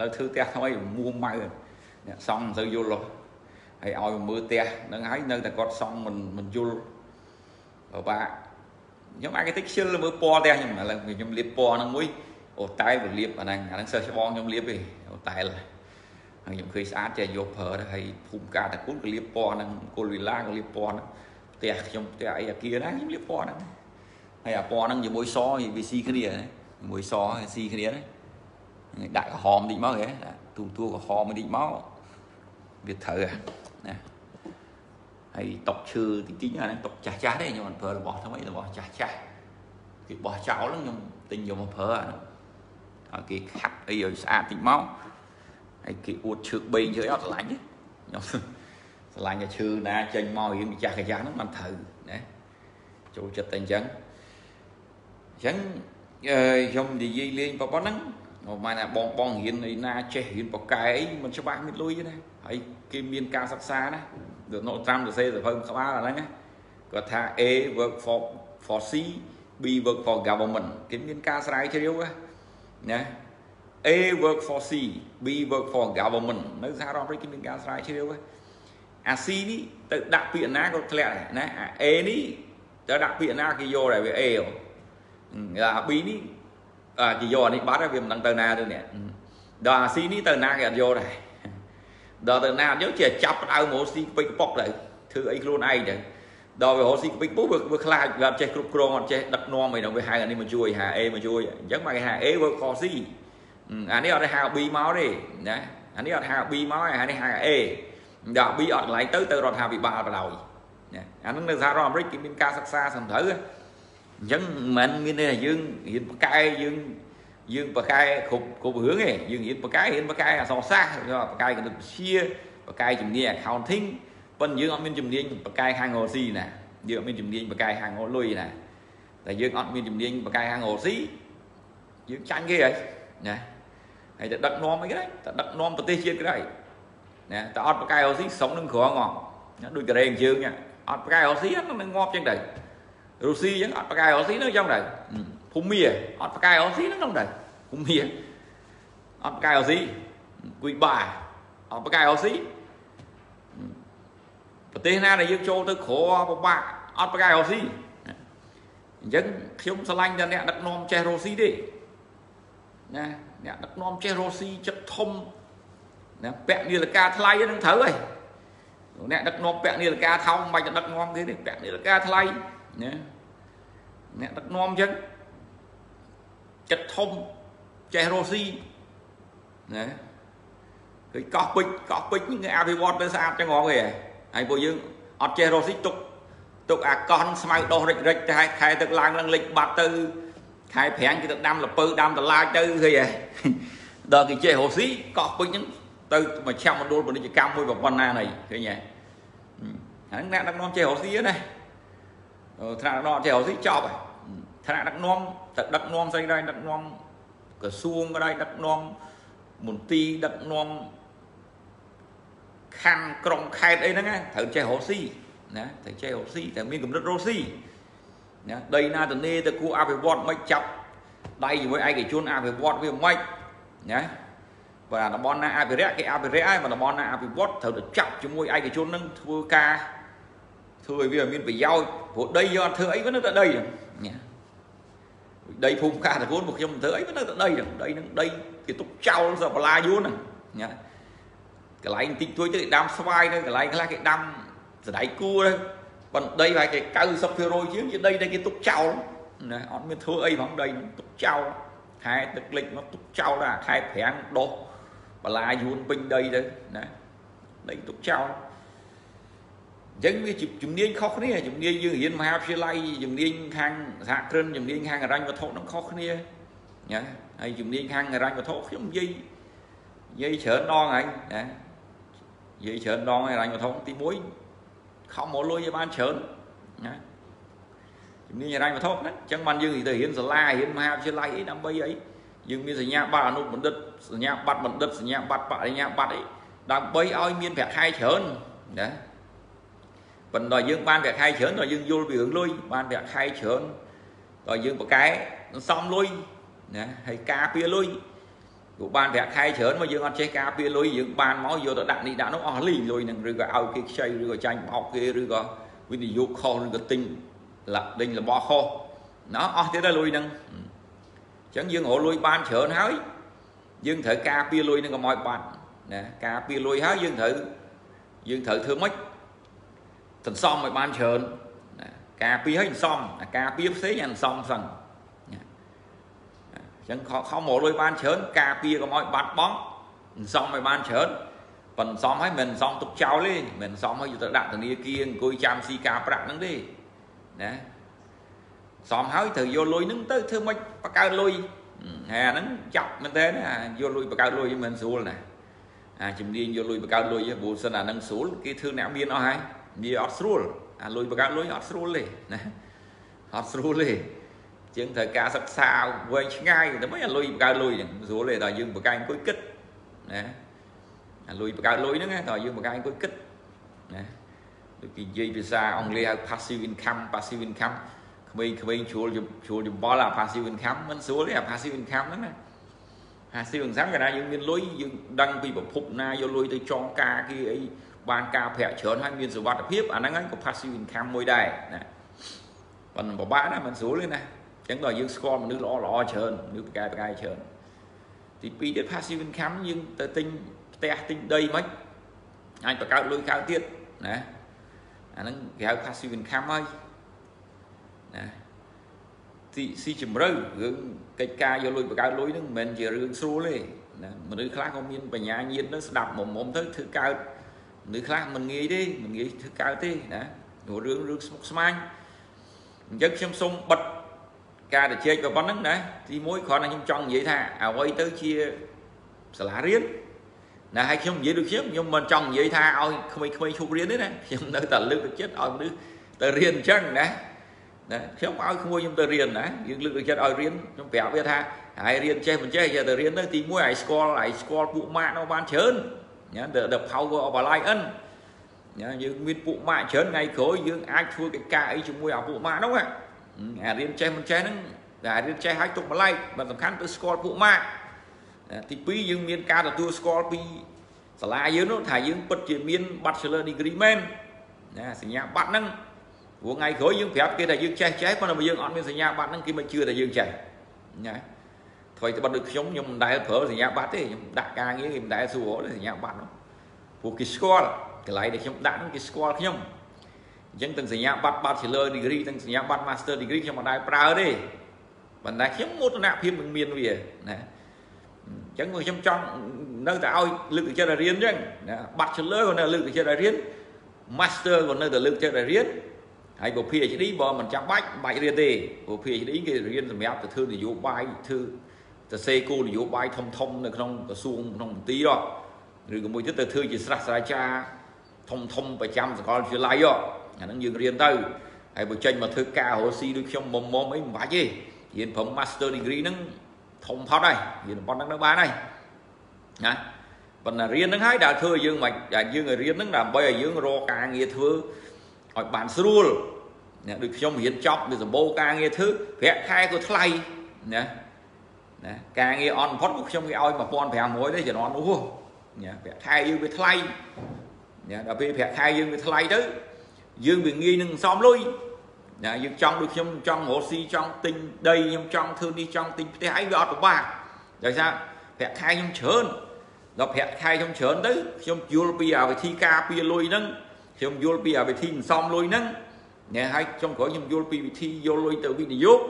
ឡូវធ្វើផ្ទះថ្មីមួម៉ៅអ្នកសងមិនសូវយល់ហ៎ហើយឲ្យមើលផ្ទះហ្នឹងហើយនៅតែគាត់សងមិនមិនយល់បើបាខ្ញុំអាចតិចខ្ជិលមើលពណ៌ផ្ទះខ្ញុំឥឡូវខ្ញុំលាបពណ៌ហ្នឹងមួយ អូតែលវាលាបអាហ្នឹងអាហ្នឹងសិស្សច្បងខ្ញុំលាបទេអូតែលហើយខ្ញុំឃើញស្អាតចេះយកប្រើទៅហើយភូមិការតគុលក៏លាបពណ៌ហ្នឹងគុលវិឡាក៏លាបពណ៌ហ្នឹងផ្ទះខ្ញុំផ្ទះអីអាគារណាខ្ញុំលាបពណ៌ហ្នឹងហើយអាពណ៌ហ្នឹងជាមួយសវាស៊ីគ្នាជាមួយសស៊ីគ្នាដាក់ក្រហមតិចមកហ៎ទូទួក្រហមតិចមកវាត្រូវណាហើយតុកឈើតិចតិចអាហ្នឹងតុកចាស់ចាស់ទេខ្ញុំមិនប្រើរបស់ថ្មីរបស់ចាស់ចាស់គេបោះចោលហ្នឹងខ្ញុំទិញយកមកប្រើអាហ្នឹង ហើយគេខាត់អីឲ្យស្អាតតិចមកហើយគេអួតឈើបេងឈើអត់ឆ្លាញ់ទេខ្ញុំឆ្លាញ់តែឈើណាចេញមករៀងម្ចាស់កាចាស់ហ្នឹងมันត្រូវណាចូលចិត្តតែអញ្ចឹងអញ្ចឹងខ្ញុំនិយាយលេងប៉ុណ្ណឹងមកមកថាបងបងរៀនអីណាចេះរៀនបកែអីមិនច្បាស់មានលុយទេណាហើយគេមានការសិក្សាណាដូចនៅត្រាំសរសេរសភៅក្បាលអាហ្នឹងគាត់ថា A work for for C B work for government គេមានការស្រាវជ្រាវណា A work for C B work for government នៅសហរដ្ឋអាមេរិកគេមានការស្រាវជ្រាវអា C នេះទៅដាក់ពាក្យណាក៏ធ្លាក់ដែរណាអា A នេះទៅដាក់ពាក្យណាគេយកដែរវា A អា B នេះគេយកអានេះបាត់ហើយវាមិនដឹងទៅណាទេនេះដល់អា C នេះទៅណាគេអត់យកដែរដល់ទៅណាអត់យកជាចាប់ផ្ដៅមកស៊ីក្បិចកប៉ុកទៅធ្វើអីខ្លួនឯងទៅ ដល់វារកស៊ីក្បិចពុះវាខ្លាចវាអត់ចេះគ្រប់គ្រងអត់ចេះដឹកនាំអីដល់វាហៅអានេះមកជួយហៅ A មកជួយអញ្ចឹងមកគេហៅ A work for C អានេះអត់ហៅ B មកទេណាអានេះអត់ហៅ B មកអានេះហៅ A ដល់ B អត់កន្លែងទៅទៅរដ្ឋាភិបាលបដ ாய் ណាអានឹងនៅសហរដ្ឋអាមេរិកគេមានការសិក្សាសំត្រូវអញ្ចឹងមិនមានទេយើងរៀនបកែយើងយើងបកែគ្រប់គ្រប់រឿងឯងយើងរៀនបកែរៀនបកែអក្សរសាស្ត្របកែគណិតវិទ្យាបកែជំនាញ accounting ប៉ុន្តែយើងអត់មានជំនាញបកែខាងរស៊ីណាយើងអត់មានជំនាញបកែខាងរលុយណាតែយើងអត់មានជំនាញបកែខាងរស៊ីយើងចាញ់គេហើយណាហើយទៅដឹកនាំអីគេទៅដឹកនាំប្រទេសជាតិគេហើយណាតែអត់បកែរស៊ីស្រុកនឹងក្រងងដូចកូរ៉េយើងអត់បកែរស៊ីនឹងងាប់ចឹងទៅរុស្ស៊ីចឹងអត់បកែរស៊ីនឹងចឹងទៅភូមាអត់បកែរស៊ីនឹងហ្នឹងដែរភូមាអត់បកែរស៊ីគួយបាអត់បកែរស៊ី ប្រទេសណាដែលយើងចូលទៅក្រពិបាកអត់បកែរស៊ីអញ្ចឹងខ្ញុំឆ្លាញ់តែអ្នកដឹកនាំចេះរស៊ីទេណាអ្នកដឹកនាំចេះរស៊ីចិត្តធំណាពាក់នាឡិកាថ្លៃហ្នឹងត្រូវហើយអ្នកដឹកនាំពាក់នាឡិកាថោកមិនបាច់ដឹកនាំគេទេពាក់នាឡិកាថ្លៃណាអ្នកដឹកនាំអញ្ចឹងចិត្តធំចេះរស់ស៊ីណាគឺកោះពេជ្រកោះពេជ្រគេអភិវឌ្ឍទៅស្អាតចឹងហ្មងគេហើ យពួកយើងអត់ចេះរស់ស៊ីទុកទុកអាកោះស្មៅដោះរិចរិចតែខែទឹកឡើងឡើងលិចបាត់ទៅខែប្រាំងគេទៅដាំលពៅដាំតឡាចទៅឃើញហ៎ដល់គេចេះរស់ស៊ីកោះពេជ្រហ្នឹងទៅមកឆាប់មណ្ឌលពាណិជ្ជកម្មមួយប្រព័ន្ធណាណីឃើញហ៎ហ្នឹងអ្នកដឹកនាំចេះរស់ស៊ីណាថ្នាក់ដឹកនាំចេះរស់ស៊ីចប់ហើយថ្នាក់ដឹកនាំទៅដឹកនាំស្អីដែរដឹកនាំក្រសួងក៏ដែរដឹកនាំមន្ទីរដឹកនាំ ខណ្ឌក្រុងខេត្តអីហ្នឹងត្រូវចេះរកស៊ីណាត្រូវចេះរកស៊ីតែមានកម្រិតរកស៊ីណាដីណាទនេទៅគួរអភិវឌ្ឍមិនចាប់ដៃជាមួយឯកជនអភិវឌ្ឍវាមិនណាបើតំបន់ណាអភិរក្សគេអភិរក្សហើយបើតំបន់ណាអភិវឌ្ឍត្រូវទៅចាប់ជាមួយឯកជននឹងធ្វើការធ្វើឲ្យវាមានប្រយោជន៍ព្រោះដីយកធ្វើអីវានៅតែដីណាដីភូមិកាតកូនពួកខ្ញុំមិនធ្វើអីវានៅតែដីហ្នឹងដីហ្នឹងដីគេទុកចោលសបលាយួនហ្នឹងណា កន្លែងតិចតួចទៅគេដាំស្វាយនៅកន្លែងខ្លះគេដាំសដៃគួរទៅប៉ុន្តែដីហើយគេ90%ជាងជាដីដែលគេទុកចោលណាអត់មានធ្វើអីផងដីហ្នឹងទុកចោលខែទឹកលិចមកទុកចោលដល់ខែប្រាំងដុះបលាយួនពេញដីទៅណាដីទុកចោលអអញ្ចឹងវាជំនាញខុសគ្នាជំនាញយើងរៀនមហាវិទ្យាល័យជំនាញខាងសហគ្រិនជំនាញខាងអរញ្ញវត្ថុនឹងខុសគ្នាណាហើយជំនាញខាងអរញ្ញវត្ថុខ្ញុំនិយាយនិយាយច្រើនដងហើយណា និយាយច្រើនដងហើយអរញ្ញវត្ថុទី1ខំមកលុយឲ្យបានច្រើនណាជំនាញអរញ្ញវត្ថុហ្នឹងអញ្ចឹងបានយើងទៅរៀនសាលារៀនមហាវិទ្យាល័យអីដើម្បីអីយើងមានសញ្ញាបត្រអនុបណ្ឌិតសញ្ញាបត្របណ្ឌិតសញ្ញាបត្របរិញ្ញាបត្រអីដើម្បីឲ្យមានប្រាក់ខែច្រើនណាប៉ុន្តែយើងបានប្រាក់ខែច្រើនដល់យើងយល់ពីរឿងលុយបានប្រាក់ខែច្រើនដល់យើងប្រកែសំលុយណាហើយការពារលុយ ព្រោះបានប្រាក់ខែច្រើនមកយើងអត់ចេះការពារលុយយើងបានមកយកទៅដាក់នេះដាក់នោះអស់លីលុយនឹងឬក៏ឲ្យគេខ្ចីឬក៏ចាញ់បោកគេឬក៏វិនិយោគខុសឬក៏ទិញដេញរបស់ខុសណោះអស់ទៀតហើយលុយហ្នឹងអញ្ចឹងយើងរកលុយបានច្រើនហើយយើងត្រូវការពារលុយនឹងកុំឲ្យបាត់ណាការពារលុយហើយយើងត្រូវយើងត្រូវធ្វើម៉េចសន្សំឲ្យបានច្រើនណាការពារឲ្យសន្សំការពារផ្សេងអាសន្សំសឹងអញ្ចឹងខំមកលុយបានច្រើនការពារកុំឲ្យបាត់បង់សន្សំឲ្យបានច្រើនប៉ុន្តែសំឲ្យមិនសំទុកចោលទេមិនសំឲ្យយកទៅដាក់ធនាគារអង្គុយចាំស៊ីការប្រាក់ហ្នឹងទេណាសំហើយត្រូវយកលុយហ្នឹងទៅធ្វើម៉េចបកើលុយហើយអាហ្នឹងចាប់មែនតើយកលុយបកើលុយមិនស្រួលណាអាជំនាញយកលុយបកើលុយព្រោះសិនអាហ្នឹងស្រួលគេធ្វើអ្នកមានអស់ហើយវាអត់ស្រួលអាលុយបកើលុយអត់ស្រួលទេណាអត់ស្រួលទេ ជាងត្រូវការសិក្សាវែងឆ្ងាយតែមិនអាលុយបកើលុយហ្នឹងស្រួលទេដល់យើងបកែអង្គុយគិតណាអាលុយបកើលុយហ្នឹងតែយើងបកែអង្គុយគិតណាដូចគេនិយាយភាសាអង់គ្លេសហៅ passive income passive income ក្មេងក្មេងជ្រួលជ្រួលចំបល់អា passive income មិនស្រួលទេអា passive income ហ្នឹងណា passive income គេថាយើងមានលុយយើងដឹងពីប្រភពណាយកលុយទៅចងការគេអីបានការប្រាក់ច្រើនហើយមានសុវត្ថិភាពអាហ្នឹងហើយក៏ passive income មួយដែរណាប៉ុន្តែពិបាកណាមិនស្រួលទេណា អញ្ចឹងដល់យើងស្គាល់មនុស្សល្អល្អច្រើនមនុស្សប្រកែប្រកែច្រើនទី2ទៀត passive income យើងទៅទិញផ្ទះទិញដីមិនអាចបង្កើតលុយកើតទៀតណាអាហ្នឹងគេហៅ passive income ហើយណាទីស៊ីជំរឿរឿងកិច្ចការយកលុយបង្កើតលុយហ្នឹងមិនមែនជារឿងស្រួលទេណាមនុស្សខ្លះក៏មានបញ្ញាញាណទៅស្ដាប់មុំមុំទៅធ្វើកើតមនុស្សខ្លះមិនងាយទេមិនងាយធ្វើកើតទេណាព្រោះរឿងរឿងស្មុគស្មាញអញ្ចឹងខ្ញុំសូមបិទ ការទៅជែកប៉ុណ្ណឹងណាទី1គ្រាន់តែខ្ញុំចង់និយាយថាអ្វីទៅជាសាលារៀនណាហើយខ្ញុំនិយាយដូចខ្ញុំខ្ញុំមិនចង់និយាយថាឲ្យក្មេងៗឈប់រៀនទេណាខ្ញុំនៅតែលើកទឹកចិត្តឲ្យមនុស្សទៅរៀនអញ្ចឹងណាណាខ្ញុំឲ្យក្មួយខ្ញុំទៅរៀនណាយើងលើកទឹកចិត្តឲ្យរៀនខ្ញុំប្រាប់វាថាហើយរៀនចេះមិនចេះយកទៅរៀនទៅទី1ឲ្យស្គាល់ឲ្យស្គាល់ពួកម៉ាក់នោះបានច្រើនណា the power of alliance ណាយើងមានពួកម៉ាក់ច្រើនថ្ងៃក្រោយយើងអាចធ្វើកិច្ចការអីជាមួយអាពួកម៉ាក់នោះ អារៀនចេះមិនចេះហ្នឹងតែរៀនចេះឲ្យទុកម្លែកមិនសំខាន់ទៅស្គាល់ពួកម៉ាក់ទី2យើងមានការទទួលស្គាល់ពីសាលាយើងនោះថាយើងពិតជាមាន bachelor degree មែនណាសញ្ញាបត្រហ្នឹងព្រោះថ្ងៃក្រោយយើងប្រាប់គេថាយើងចេះចេះប៉ុន្តែបើយើងអត់មានសញ្ញាបត្រហ្នឹងគេមិនជឿថាយើងចេះណាថ្មីត្បិតដូចខ្ញុំខ្ញុំមិនដែលប្រើសញ្ញាបត្រទេខ្ញុំដាក់ការងារគេមិនដែលសួរទេសញ្ញាបត្រនោះព្រោះគេស្គាល់កន្លែងដែលខ្ញុំដាក់ហ្នឹងគេស្គាល់ខ្ញុំ អញ្ចឹងទាំងសញ្ញាបត្រ Bachelor degree ទាំងសញ្ញាបត្រ Master degree ខ្ញុំមិនដែលប្រើទេប៉ុន្តែខ្ញុំមោទនភាពនឹងមានវាណាអញ្ចឹងខ្ញុំចង់នៅតែឲ្យលើកទឹកចិត្តឲ្យរៀនអញ្ចឹងណា Bachelor ក៏នៅលើកទឹកចិត្តឲ្យរៀន Master ក៏នៅតែលើកចិត្តឲ្យរៀនហើយបើ PhD បើមិនចាំបាច់បាច់រៀនទេព្រោះ PhD គេរៀនសម្រាប់ទៅធ្វើនយោបាយធ្វើទៅសេគោលនយោបាយធំធំនៅក្នុងក្រសួងក្នុងមន្ទីរឬក៏មួយទៀតទៅធ្វើជាស្រះស្រាចារ្យធំធំប្រចាំសាកលវិទ្យាល័យ អាហ្នឹងយើងរៀនទៅហើយបើចេញមកធ្វើការរស់ស៊ីដូចខ្ញុំមុំមុំអីមិនបាច់ទេរៀនព្រម Master degree ហ្នឹងធំផុតហើយរៀនប៉ុណ្ណឹងទៅបានហើយណាប៉ុន្តែរៀនហ្នឹងហើយដែលធ្វើយើងមិនដែលយើងរៀនហ្នឹងដើម្បីឲ្យយើងរកការងារធ្វើឲ្យបានស្រួលណាដូចខ្ញុំរៀនចប់វាសម្បូរការងារធ្វើប្រាក់ខែក៏ថ្លៃណាណាការងារអន់បំផុតពួកខ្ញុំគេឲ្យ1500ទេជំនាន់នោះណាប្រាក់ខែយើងវាថ្លៃណាដល់ពេលប្រាក់ខែយើងវាថ្លៃទៅ យើងវាងាយនឹងសំលុយណាយើងចង់ដូចខ្ញុំចង់រកស៊ីចង់ទិញដីខ្ញុំចង់ធ្វើនេះចង់ទិញផ្ទះអីវាអត់ពិបាកដោយសារប្រាក់ខែខ្ញុំច្រើនដល់ប្រាក់ខែខ្ញុំច្រើនទៅខ្ញុំយល់ពីអាវិធីការពារលុយហ្នឹងខ្ញុំយល់ពីអាវិធីសន្សំលុយហ្នឹងណែហើយចុងក្រោយខ្ញុំយល់ពីវិធីយកលុយទៅវិនិយោគ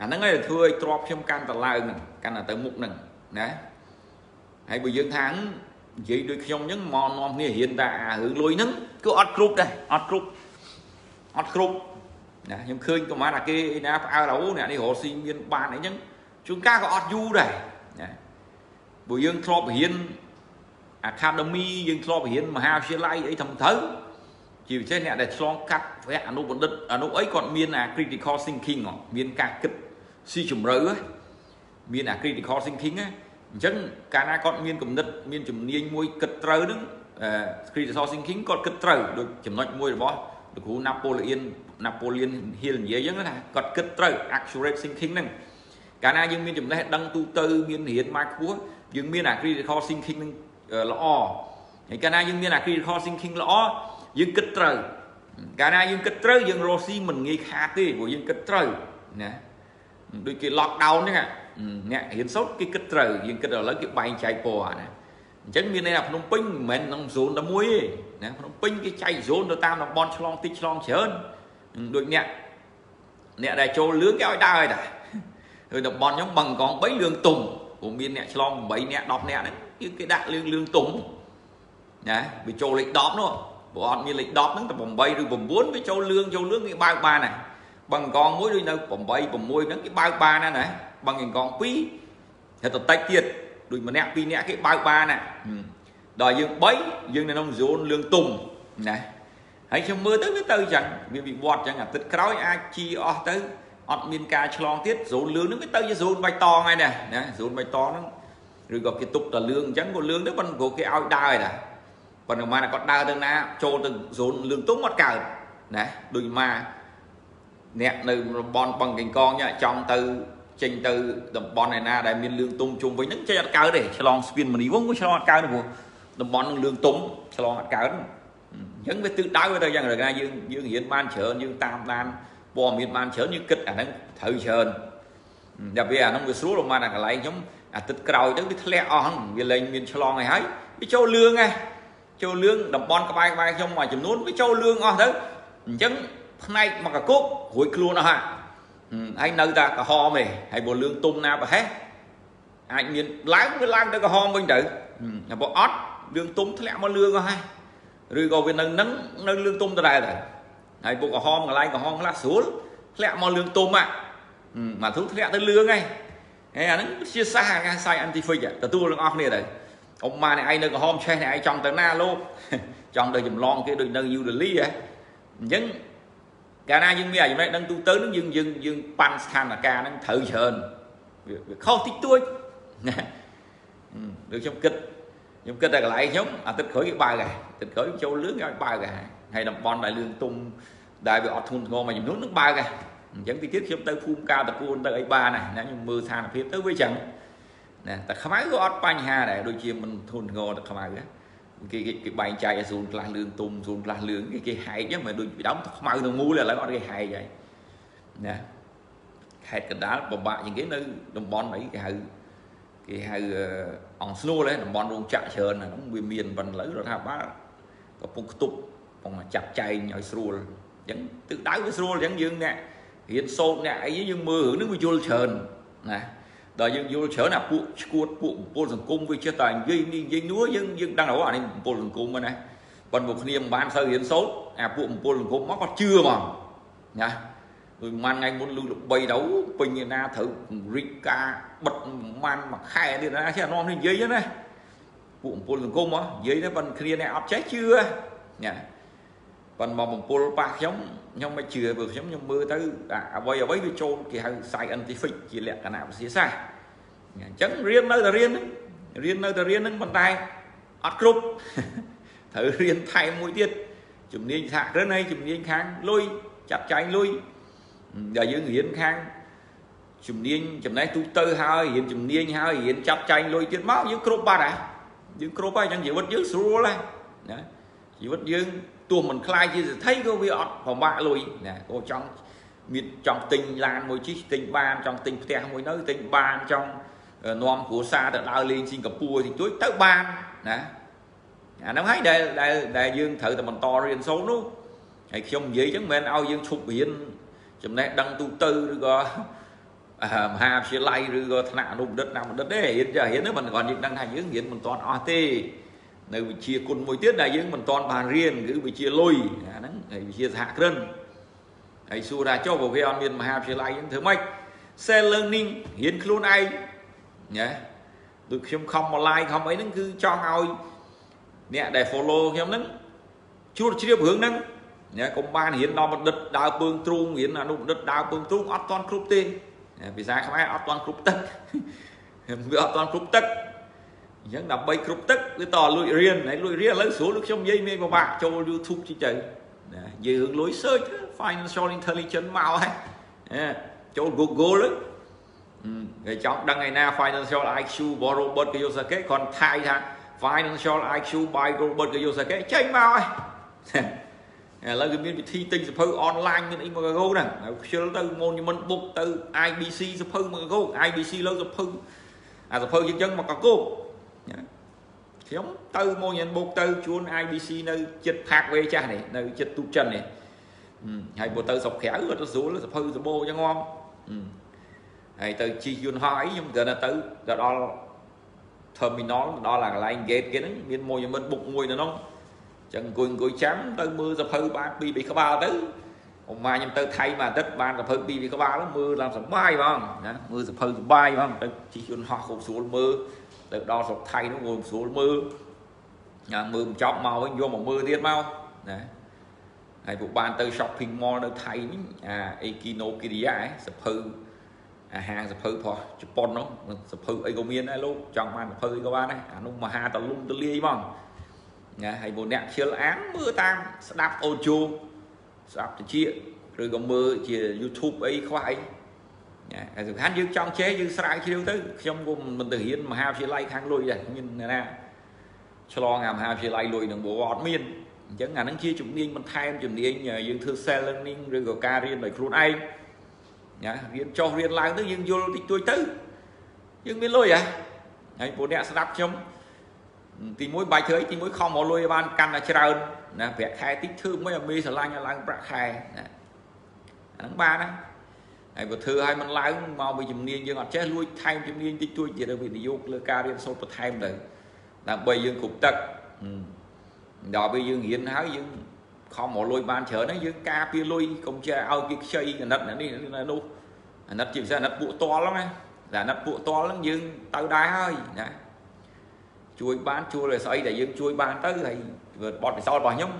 អាហ្នឹងឯងធ្វើឲ្យទ្របខ្ញុំកាន់តឡើងហ្នឹងកាន់តែទៅមុខហ្នឹងណាហើយបើយើងថា និយាយដូចខ្ញុំអញ្ចឹងមកនាំគ្នារៀនតែអារឿងលុយហ្នឹងគឺអត់គ្រប់ដែរអត់គ្រប់អត់គ្រប់ណាខ្ញុំឃើញប្រហែលអាគេណាផ្អើលអូអ្នកនេះរស់ស៊ីមានបានអីចឹងជួនកាលក៏អត់យូរដែរណាព្រោះយើងធ្លាប់រៀន Academy យើងធ្លាប់រៀនមហាវិទ្យាល័យអីធំទៅជាពិសេសអ្នកដែលឆ្លងកាត់វគ្គអនុបណ្ឌិតអនុអីគាត់មានអា critical thinking មានការគិតស៊ីជម្រៅមានអា critical thinking អញ្ចឹងកាលណាគាត់មានគំនិតមានជំនាញមួយគិតត្រូវហ្នឹង critical thinking គាត់គិតត្រូវដូចចំណុចមួយរបស់លោកគ្រូ Napoleon Napoleon Hill និយាយអញ្ចឹងថាគាត់គិតត្រូវ accurate thinking ហ្នឹងកាលណាយើងមានចំណេះដឹងទូទៅមានរៀនមកខ្ពស់យើងមានអា critical thinking ហ្នឹងល្អហើយកាលណាយើងមានអា critical thinking ល្អយើងគិតត្រូវកាលណាយើងគិតត្រូវយើងរស់ស៊ីមិនងាយខាតទេព្រោះយើងគិតត្រូវណាដូចគេ lock down ហ្នឹង អ្នករៀនសូត្រគេគិតត្រូវយើងគិតឥឡូវគេបែងចែកពណ៌ណាអញ្ចឹងមានន័យថាភ្នំពេញមិនមែនក្នុងហ្សូនតែមួយទេណាភ្នំពេញគេចែកហ្សូនទៅតាមតំបន់ឆ្លងតិចឆ្លងច្រើនដូចអ្នកអ្នកដែលចូលលឿងគេឲ្យដើរហើយតាហើយតំបន់ខ្ញុំបឹងកង3លឿងទុំព្រោះមានអ្នកឆ្លង8អ្នក10អ្នកហ្នឹងគឺគេដាក់លឿងលឿងទុំណាវាចូលលេខ10នោះព្រោះអត់មានលេខ10ហ្នឹងតែ8ឬ9វាចូលលឿងចូលលឿងគេបើកបានណាបឹងកងមួយដូចនៅ8 6ហ្នឹងគេបើកបានណាណា បឹងកង2ហើយទៅតិចទៀតដូចម្នាក់ពីរនាក់គេបើកបានណាដល់យើង3យើងនៅក្នុងហ្សូនលឿងទុំណាហើយខ្ញុំមើលទៅវាទៅចឹងវាវិវត្តចឹងអាទិត្យក្រោយអាចជីអស់ទៅអត់មានការឆ្លងទៀតហ្សូនលឿងហ្នឹងវាទៅជាហ្សូនបៃតងហើយណាណាហ្សូនបៃតងហ្នឹងឬក៏គេទុកតែលឿងអញ្ចឹងក៏លឿងទៅប៉ុន្តែគេឲ្យដើរដែរប៉ុន្តែមកគាត់ដើរទៅណាចូលទៅហ្សូនលឿងទុំអត់កើតណាដូចមកអ្នកនៅតំបន់បឹងកេងកងចង់ទៅ ចេញទៅតំបន់ឯណាដែលមានលឿងទុំជុំវិញហ្នឹងចេះអត់កើតទេឆ្លងស្ពានមនីវងក៏ឆ្លងអត់កើតទេព្រោះតំបន់នឹងលឿងទុំឆ្លងអត់កើតអញ្ចឹងវាទិសដៅទៅយ៉ាងណាយើងយើងរៀនបានច្រើនយើងតាមដានព័ត៌មានបានច្រើនយើងគិតអាហ្នឹងត្រូវច្រើនដល់វាអាហ្នឹងវាស្រួលប្រហែលអាកន្លែងខ្ញុំអាទិត្យក្រោយទៅវាធ្លាក់អស់វាលែងមានឆ្លងអីហើយវាចូលលឿងហើយចូលលឿងតំបន់ក្បែរក្បែរខ្ញុំមួយចំនួនវាចូលលឿងអស់ទៅអញ្ចឹងផ្នែកមកកគុករួចខ្លួនអស់ហើយ ហើយនៅតែក្រហមឯងហើយបើលឿងទុំណាប្រហែសអាចមានឡើងវាឡើងទៅក្រហមវិញទៅតែបើអត់លឿងទុំធ្លាក់មកលឿងអស់ហើយឬក៏វានៅនឹងនៅលឿងទុំដដែលទៅហើយពុកក្រហមកន្លែងក្រហមខ្លះស្រួលធ្លាក់មកលឿងទុំហ្នឹងមកធូធ្លាក់ទៅលឿងហើយហើយអាហ្នឹងជាសាសអា scientific ទទួលទាំងអស់គ្នាទៅអ៊ំម៉ាអ្នកឯងនៅក្រហមឆេះអ្នកឯងចង់ទៅណាលោកចង់ទៅចម្លងគេដូចនៅយូដេលីហ៎អញ្ចឹង កាលណាយើងមានអាចំណេះដឹងទូទៅនឹងយើងយើងយើងប៉ាន់ស្ថានភាពហ្នឹងត្រូវច្រើនវាខុសតិចតួចណាដូចខ្ញុំគិតខ្ញុំគិតតែកន្លែងខ្ញុំអាទិត្យក្រោយគេបើកហើយអាទិត្យក្រោយចូលលឿងឲ្យបើកហើយហើយតំបន់ដែលលឿងទុំដែលវាអត់ធ្ងន់ធ្ងរមួយចំនួននឹងបើកហើយអញ្ចឹងទីទៀតខ្ញុំទៅភូមិកាតពួនទៅអីបានហើយណាខ្ញុំមើលស្ថានភាពទៅវាចឹងណាតែខ្មៅក៏អត់បញ្ហាដែរដូចជាមិនធន់ធ្ងរតែខ្មៅ គេគេបែងចែកឲ្យស៊ូនខ្លះលឿងទុំស៊ូនខ្លះលឿងគេគេហែកហ្នឹងមិនដូចពីដើមខ្មៅទៅមូលឥឡូវអត់គេហែកហើយណាខេត្តកណ្ដាលពិបាកជាងគេនៅតំបន់អីគេហៅគេហៅអង្គស្នួលតំបន់រោងចក្រច្រើនហ្នឹងវាមានប៉ុន្តែឥឡូវរដ្ឋាភិបាលកំពុងខ្ទប់កំពុងចាត់ចែងឲ្យស្រួលអញ្ចឹងទិសដៅវាស្រួលអញ្ចឹងយើងអ្នករៀនសូត្រអ្នកអីយើងមើលរឿងនេះវាយល់ច្រើនណា ដល់យើងយល់ច្រើនអាពួកឈួតពួកបំពល់សង្គមវាចេះតែនិយាយនេះនិយាយនោះយើងយើងដឹងអូអានេះបំពល់សង្គមហ្នឹងណាប៉ុន្តែមកគ្នាមិនបានសូវរៀនសូត្រអាពួកបំពល់សង្គមមកគាត់ជឿហ្មងណាដូចមួយថ្ងៃមុនលឺល្បីទៅពេញណាត្រូវរិចការបិទម៉ាន់មួយខែទៀតណាចេះនាំនេះនិយាយណាពួកបំពល់សង្គមហ៎និយាយទៅប៉ុន្តែគ្នាអ្នកអត់ចេះជឿណា ប៉ុន្តែមកបំពល់ប៉ះខ្ញុំខ្ញុំមិនជឿព្រោះខ្ញុំខ្ញុំមើលទៅអ្វីអ្វីវាចូលគេហៅ scientific ជាលក្ខណៈវិទ្យាសាស្ត្រអញ្ចឹងរៀននៅតែរៀនរៀននៅតែរៀនហ្នឹងប៉ុន្តែអត់គ្រប់ត្រូវរៀនថែមមួយទៀតជំនាញសហគ្រិនហើយជំនាញខាងលុយចាត់ចែងលុយដល់យើងរៀនខាងជំនាញចំណេះទូទៅហើយរៀនជំនាញហើយរៀនចាត់ចែងលុយទៀតមកយើងគ្រប់បាត់ហើយយើងគ្រប់ហើយអញ្ចឹងជីវិតយើងស្រួលហើយណាជីវិតយើង ទោះមិនខ្លាយជាសេដ្ឋីក៏វាអត់ពិបាកលុយណាក៏ចង់មានចង់ទិញឡានមួយជិះទិញបានចង់ទិញផ្ទះមួយនៅទិញបានចង់នាំគ្រួសារទៅដើរលេងសិង្ហបុរីទីទួយទៅបានណាអាហ្នឹងហើយដែលដែលដែលយើងត្រូវតែបន្តរៀនសូត្រនោះហើយខ្ញុំនិយាយចឹងមិនមែនឲ្យយើងឈប់រៀនចំណេះដឹងទូទៅឬក៏មហាវិទ្យាល័យឬក៏ថ្នាក់អនុបណ្ឌិតណាបណ្ឌិតទេរៀនចារៀនហ្នឹងមិនគាត់យើងដឹងថាយើងរៀនមិនទាន់អស់ទេ នៅវិជាគុណមួយទៀតដែលយើងមិនទាន់បានរៀនគឺវិជាលុយអាហ្នឹងហើយវិជាសហគ្រិនហើយសួរថាចុះពួកគេអត់មានមហាវិទ្យាល័យហ្នឹងធ្វើម៉េច self learning រៀនខ្លួនឯងណាដូចខ្ញុំខំមក live ខំអីហ្នឹងគឺចង់ឲ្យអ្នកដែល follow ខ្ញុំហ្នឹងជ្រួតជ្រាបរឿងហ្នឹងណាកុំបានរៀនដល់បណ្ឌិតដើរពើងទ្រូងរៀនអនុបណ្ឌិតដើរពើងទ្រូងអត់ទាន់គ្រប់ទេភាសាខ្មែរអត់ទាន់គ្រប់ទឹកវាអត់ទាន់គ្រប់ទឹក អញ្ចឹងដើម្បីគ្រប់ទឹកគឺតលួចរៀនហើយលួចរៀនឥឡូវស្រួលដូចខ្ញុំនិយាយមានពិបាកចូល YouTube ជិះទៅណាយើងលួច search financial intelligence មកហើយចូល Google គេចង់ដឹងឯណា financial IQ របស់ Robert Kiyosaki គាត់ថាយថា financial IQ by Robert Kiyosaki ចេញមកហើយឥឡូវគេមានវិធីទិញសភៅអនឡាញមានអីមកកោហ្នឹងហើយខ្ជិលទៅ Monument Book ទៅ IBC សភៅមកកោ IBC លើសភៅអាសភៅយើងចឹងមកកោ ខ្ញុំទៅ Monument Book ទៅជួន IBC នៅចិត្តផាកវេចាស់នេះនៅចិត្តទូចិននេះហើយបើទៅស្រុកក្រៅក៏ទៅស្រួលសភៅសបោចឹងងំហើយទៅជិះយន្តហោះអីខ្ញុំគ្រាន់តែទៅដល់ terminal ដល់អាកន្លែង gate គេហ្នឹងមាន Monument Book មួយនៅនោះចឹងអង្គុយអង្គុយចាំទៅមើលសភៅបាន2 3ក្បាលទៅអមម៉ាខ្ញុំទៅថៃមួយអាទិត្យបានសភៅ2 3ក្បាលមើលឡើងសុបាយបងណាមើលសភៅសុបាយបងទៅជិះយន្តហោះគ្រប់ស្រួលមើល ទៅដល់ស្រុកថៃនោះងស្រួលមើលញ៉ាំមើលបញ្ចប់មកវិញយកមកមើលទៀតមកណាហើយពួកបានទៅ shopping mall នៅថៃនេះអាអេគីណូគីរីយ៉ាសភៅអាហារសភៅផងជប៉ុននោះសភៅអីក៏មានដែរលោកចង់បានសភៅអីក៏បានដែរអានោះមហាតលុំទលាយហ្មងណាហើយពួកអ្នកខ្ជិលអានមើលតាមស្ដាប់អូជូស្ដាប់តិចឬក៏មើលជា YouTube អីខ្វះអីណា ហើយសំខាន់យើងចង់ចេះយើងស្រាវជ្រាវទៅខ្ញុំក៏មិនទៅរៀនមហាវិទ្យាល័យខាងលុយដែរមានណាឆ្លងអាមហាវិទ្យាល័យលុយនឹងបអត់មានអញ្ចឹងអានឹងជាជំនាញបន្ថែមជំនាញយើងធ្វើ self learning ឬក៏ការរៀនដោយខ្លួនឯងណារៀនចុះរៀនឡើងទៅយើងយល់តិចតួចទៅយើងមានលុយហ៎ហើយពួកអ្នកស្ដាប់ខ្ញុំទី1បាច់ធ្វើអីទី1ខំមកលុយបានកាន់តែច្រើនណាប្រាក់ខែតិចធ្វើមិនឲ្យមេស្រឡាញ់ឲ្យឡើងប្រាក់ខែណាអាហ្នឹងបានណា ហើយបើធ្វើឲ្យมันឡើងមកពីជំនាញយើងអត់ចេះលួចថែមជំនាញតិចតួចទៀតវិនិយោគលើការរៀនសូត្របន្ថែមទៅដើម្បីយើងគ្រប់ទឹកដល់ពេលយើងរៀនហើយយើងខំមកលុយបានច្រើនហ្នឹងយើងការពារលុយកុំចេះឲ្យគេខ្ចីអាណិតនេះនោះអាណិតជាពិសេសអាណិតពួកតល់ហ្នឹងណាតែអាណិតពួកតល់ហ្នឹងយើងទៅដែរហើយណាជួយបានជួលឲ្យស្អីដែលយើងជួយបានទៅហើយបទពិសោធន៍របស់ខ្ញុំ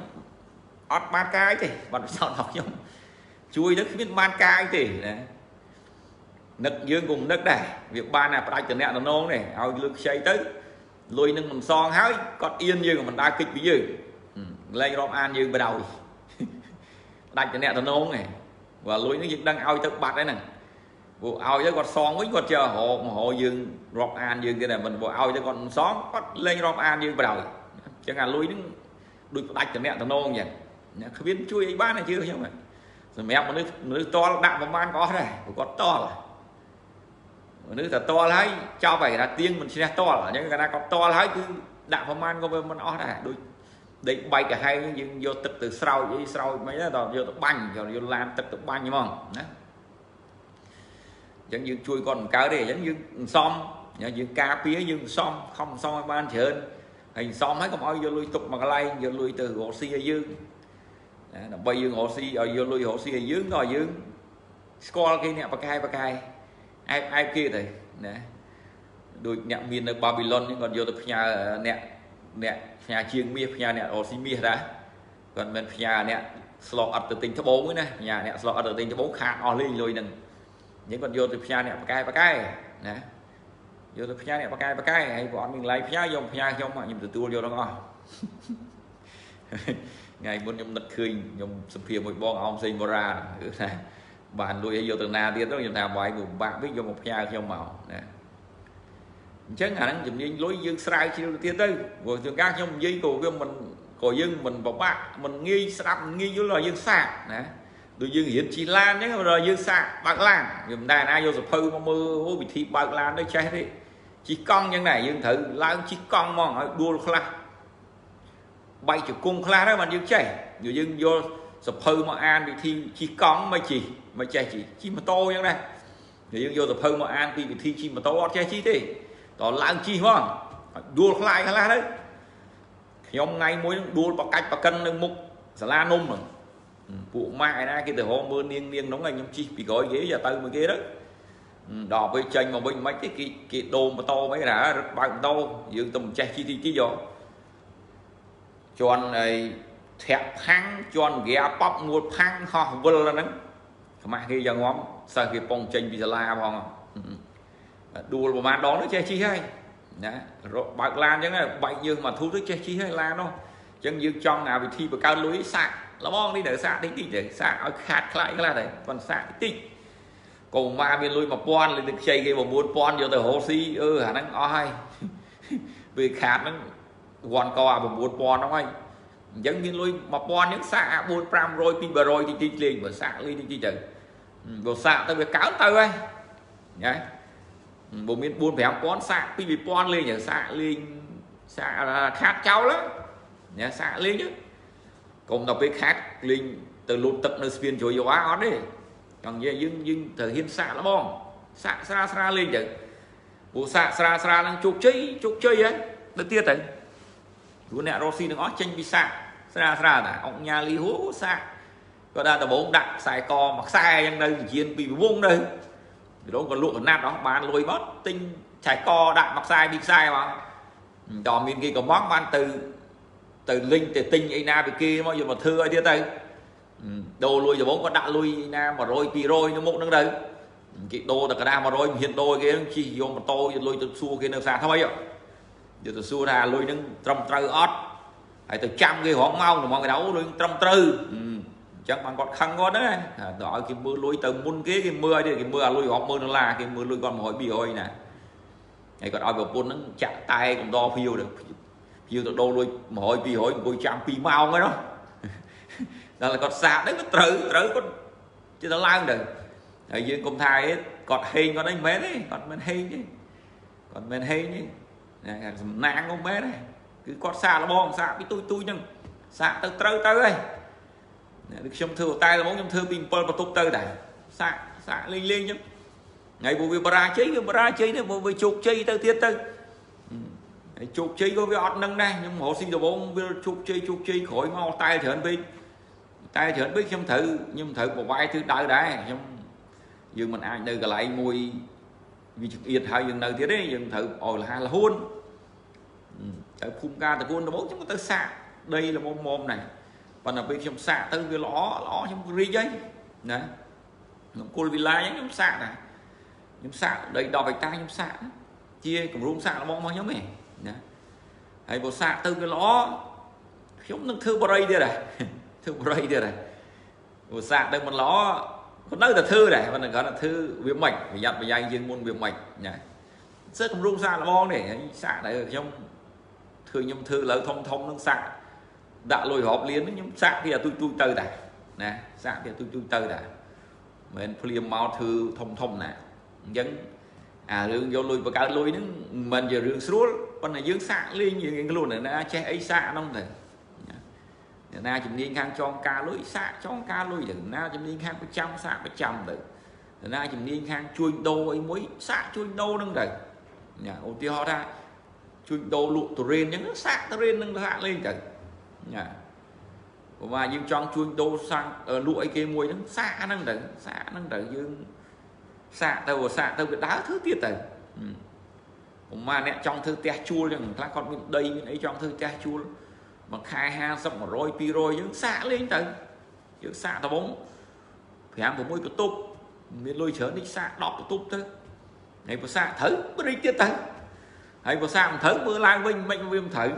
អត់បានកាយទេបទពិសោធន៍របស់ខ្ញុំ ជួយទៅគ្មានបានកាយទេណានឹកយើងក៏នឹកដែរវាបានតែផ្ដាច់តំណែងតំណងនេះឲ្យលើកខ្ចីទៅលុយនឹងមិនសងហើយគាត់អៀនយើងក៏មិនដើរគិតពីយើងលែងរាប់អានយើងបដ ாய் ផ្ដាច់តំណែងតំណងឯងបើលុយនឹងយើងដឹងឲ្យទៅបាត់ហ្នឹងពួកឲ្យទៅគាត់សងវិញគាត់ចេះរកមហោយើងរាប់អានយើងទៀតតែមិនពួកឲ្យទៅគាត់មិនសងគាត់លេងរាប់អានយើងបដ ாய் អញ្ចឹងអាលុយហ្នឹងដូចផ្ដាច់តំណែងតំណងអញ្ចឹងគ្មានជួយអីបានទេជឿខ្ញុំ សម្រាប់មនុស្សមនុស្សតល់ដាក់ប្រមាណក៏អស់ដែរព្រោះគាត់តល់មនុស្សតែតល់ហើយចប់ហើយគេថាទៀងមិនឈ្នះតល់អញ្ចឹងគេថាគាត់តល់ហើយគឺដាក់ប្រមាណក៏វាមិនអស់ដែរដូចដេកបែកកាហែងយើងយកទឹកទៅស្រោចអីស្រោចមិនដែរដល់យកទៅបាញ់យកឡានទឹកទៅបាញ់ហ្មងណាអញ្ចឹងយើងជួយគាត់បង្កើតទេអញ្ចឹងយើងសំយើងការពារយើងសំខំសំឲ្យបានច្រើនហើយសំហើយកុំឲ្យយកលុយទុកមកកន្លែងយកលុយទៅរកស៊ីឲ្យយើង ណាដើម្បីយើងរកស៊ីឲ្យយកលុយរកស៊ីឲ្យយើងក៏យើងស្គាល់គេអ្នកបកែបកែអែបអែបគេទៅណាដូចអ្នកមាននៅបាប៊ីឡុននេះគាត់យកទៅផ្ញើអ្នកអ្នកផ្ញើជាងមាសផ្ញើអ្នករកស៊ីមាសដែរគាត់មិនផ្ញើអ្នកស្លកអត់ទៅទិញត្បូងទេណាផ្ញើអ្នកស្លកអត់ទៅទិញត្បូងខាតអស់លេងលុយហ្នឹងអញ្ចឹងគាត់យកទៅផ្ញើអ្នកបកែបកែណាយកទៅផ្ញើអ្នកបកែបកែហើយបើអត់មានកន្លែងផ្ញើយកផ្ញើខ្ញុំខ្ញុំទទួលយកទាំងអស់ ថ្ងៃមុនខ្ញុំនឹកឃើញខ្ញុំសម្ភារមួយបងអោមសេងបូរ៉ាគឺថាបានលុយឲ្យយកទៅណាទៀតទៅខ្ញុំថាបាយពិបាកវិញយកមកផ្ញើខ្ញុំមកណាអញ្ចឹងអាហ្នឹងជំនាញលុយយើងស្រាវជ្រាវទៅទៀតទៅព្រោះជួនកាលខ្ញុំនិយាយក៏វាមិនក៏យើងមិនពិបាកមិនងាយស្ដាប់ងាយយល់ដល់យើងសាកណាដូចយើងរៀនជិះឡានអញ្ចឹងដល់យើងសាកបើកឡានវាមិនដែរណាយកសភៅមកមើលអូវិធីបើកឡានទៅចេះទេជិះកង់អញ្ចឹងដែរយើងត្រូវឡើងជិះកង់ហ្មងឲ្យដួលខ្លះ បែកជង្គង់ខ្លះដែរបានយើងចេះយើងយកសភៅមកអានវិធីជិះកង់មិនជិះមិនចេះជិះជិះម៉ូតូអញ្ចឹងដែរយើងយកសភៅមកអានពីវិធីជិះម៉ូតូអត់ចេះជិះទេតឡើងជិះហ្មងដួលខ្លាយខ្លះទៅខ្ញុំថ្ងៃមួយនឹងដួលបកាច់បកិននៅមុខសាលានំហ្នឹងពួកម៉ាក់ឯណាគេទៅហោមើលនាងនាងហ្នឹងខ្ញុំជិះពីក្រោយគេយកទៅមួយគេទៅដល់ពេលចេញមកវិញមិនទេគេគេដូមម៉ូតូមិនណារត់បើកម៉ូតូយើងទៅមិនចេះជិះទីទីយក ជន់អីធាក់ផាំងជន់ហ្គាប៉ប់ងួលផាំងហោះវិលហ្នឹងខ្មាស់គេយ៉ាងងំសិស្សគេពងចេញពីសាលាផងដួលប្រហែលដងនោះចេះជិះហើយណាបើកឡានអញ្ចឹងបែកយើងមកធូរទៅចេះជិះហើយឡាននោះអញ្ចឹងយើងចង់អាវិធីបង្កើនលុយសាក់លបងនេះទៅសាក់តិចតិចទៅសាក់ឲ្យខាតខ្លាយខ្លះទៅប៉ុន្តែសាក់តិចកុំមកមានលុយ1000លេងខ្ចីគេ9000យកទៅរកស៊ីអឺអាហ្នឹងអស់ហើយពេលខាតហ្នឹង វ៉ាន់កអា9000ហ្នឹងហើយអញ្ចឹងមានលុយ1000ហ្នឹងសាក់អា4 500 200តិចតិចលេងបើសាក់លុយតិចតិចទៅបើសាក់ទៅវាកើនទៅហើយណាបើមាន4 5000សាក់2 2000លេងសាក់លេងសាក់ខាតចោលណាសាក់លេងកុំដល់ពេលខាតលេងទៅលូតទឹកនៅស្ពានជ្រោយយោអត់ទេចង់និយាយយើងយើងត្រូវហ៊ានសាក់ល្បងសាក់ស្រាស្រាលេងទៅពួកសាក់ស្រាស្រានឹងជោគជ័យជោគជ័យហើយទៅទៀតទៅ ព្រោះអ្នករស់ស៊ីទាំងអស់ចេញពីសាក់ស្រាស្រាតាអង្គញាលីហូសាក់ក៏ដាក់ដំបងដាក់ខ្សែកមួយខ្សែអញ្ចឹងនៅជាពីវងទៅពីរងក៏លក់កណាត់អស់បានលុយមកទិញខ្សែកដាក់មួយខ្សែពីរខ្សែមកដល់មានគេកំងបានទៅទៅលិញទៅទិញអីណាពីគេមកយកមកធ្វើឲ្យទៀតទៅដូរលុយដំបងក៏ដាក់លុយណា100 200នៅមុខហ្នឹងទៅគេដូរតែកដា100មិនហ៊ានដូរគេជិះយកម៉ូតូយកលុយទៅសួរគេនៅផ្សារថ្មី យកទៅសួរថាលុយហ្នឹងត្រឹមត្រូវអត់ហើយទៅចាំគេរងមកហ្មងគេថាអូលុយត្រឹមត្រូវអញ្ចឹងបានគាត់ខឹងគាត់ហ្នឹងដល់ឲ្យគេមើលលុយទៅមុនគេគេមើលឲ្យគេមើលអាលុយរាប់ម៉ឺនដុល្លារគេមើលលុយគាត់100 200ណាហើយគាត់ឲ្យប្រពន្ធហ្នឹងចាក់តែកំដរភៀវទៅភៀវទៅដូរលុយ100 200អង្គុយចាំ2ម៉ោងហ្នឹងណាដល់គាត់សាកហ្នឹងក៏ត្រូវត្រូវគាត់ជិះទៅឡើងទៅហើយយើងគុំថាអីគាត់ហេងគាត់អីមិនមែនទេគាត់មិនហេងទេគាត់មិនហេងទេ សំណាងគាត់មែនទេគឺគាត់សាកលបងសាកពីទូចទូចហ្នឹងសាកទៅត្រូវទៅហើយដូចខ្ញុំធ្វើតែលបងខ្ញុំធ្វើពី7បន្ទប់ទៅដែរសាកសាកលេងលេងអញ្ចឹងថ្ងៃពួកវាបរាជ័យវាបរាជ័យទៅពួកវាជោគជ័យទៅទៀតទៅហើយជោគជ័យក៏វាអត់នឹងដែរខ្ញុំរកស៊ីដំបងវាជោគជ័យជោគជ័យក្រោយមកតែច្រើនពេកតែច្រើនពេកខ្ញុំត្រូវខ្ញុំត្រូវបវាយធ្វើដៅដែរខ្ញុំយើងមិនអាចនៅកន្លែងមួយវាចង្អៀតហើយយើងនៅទៀតទេយើងត្រូវឲ្យលះលហួន ទៅភូមិការតកូនដំបងខ្ញុំទៅសាកដីល្មមមដែរប៉ុន្តែពេលខ្ញុំសាកទៅវាល្អល្អខ្ញុំរីកហើយណាខ្ញុំគុលវិឡាអញ្ចឹងខ្ញុំសាកដែរខ្ញុំសាកដី10ហិកតាខ្ញុំសាកជាគម្រោងសាកល្មមរបស់ខ្ញុំឯងណាហើយបើសាកទៅវាល្អខ្ញុំនឹងធ្វើបរិយទៀតដែរធ្វើបរិយទៀតដែរបើសាកទៅមិនល្អក៏នៅតែធ្វើដែរប៉ុន្តែគាត់ថាធ្វើវាមិនប្រយ័ត្នប្រយែងយើងមុនវាមិនណាសើគម្រោងសាកល្មមនេះសាកតែខ្ញុំ ធ្វើខ្ញុំធ្វើលើធំធំនឹងសាក់ដាក់លុយរាប់លានខ្ញុំសាក់វាទូចទូចទៅដែរណាសាក់វាទូចទូចទៅដែរមិនភ្លាមមកធ្វើធំធំណាអញ្ចឹងអារឿងយកលុយបង្កើតលុយហ្នឹងមិនជារឿងស្រួលប៉ុន្តែយើងសាក់លេងយើងខ្លួនណាចេះអីសាក់ហ្នឹងទៅអ្នកណាជំនាញខាងចងការលុយសាក់ចងការលុយទៅណាជំនាញខាងប្រចាំសាក់ប្រចាំទៅអ្នកណាជំនាញខាងជួញដូរអីមួយសាក់ជួញដូរហ្នឹងទៅញ៉ាឧទាហរណ៍ថា ជួញដូរលក់ទុរេនអញ្ចឹងសាក់ទុរេននឹងសាក់លេងទៅណាព្រោះថាយើងចង់ជួញដូរសាក់លក់អីគេមួយហ្នឹងសាក់ហ្នឹងទៅសាក់ហ្នឹងទៅយើងសាក់ទៅសាក់ទៅវាដើរធ្វើទៀតទៅព្រោះមកអ្នកចង់ធ្វើផ្ទះជួលអញ្ចឹងខ្លះគាត់មានដីមានអីចង់ធ្វើផ្ទះជួលមួយខែ50 100 200យើងសាក់លេងទៅយើងសាក់ដបង5 6បន្ទប់មានលុយច្រើននេះសាក់10បន្ទប់ទៅហើយបើសាក់ត្រូវបរិយទៀតទៅ ហើយភាសាមិនត្រូវមើលឡើងវិញមិនវាមិនត្រូវ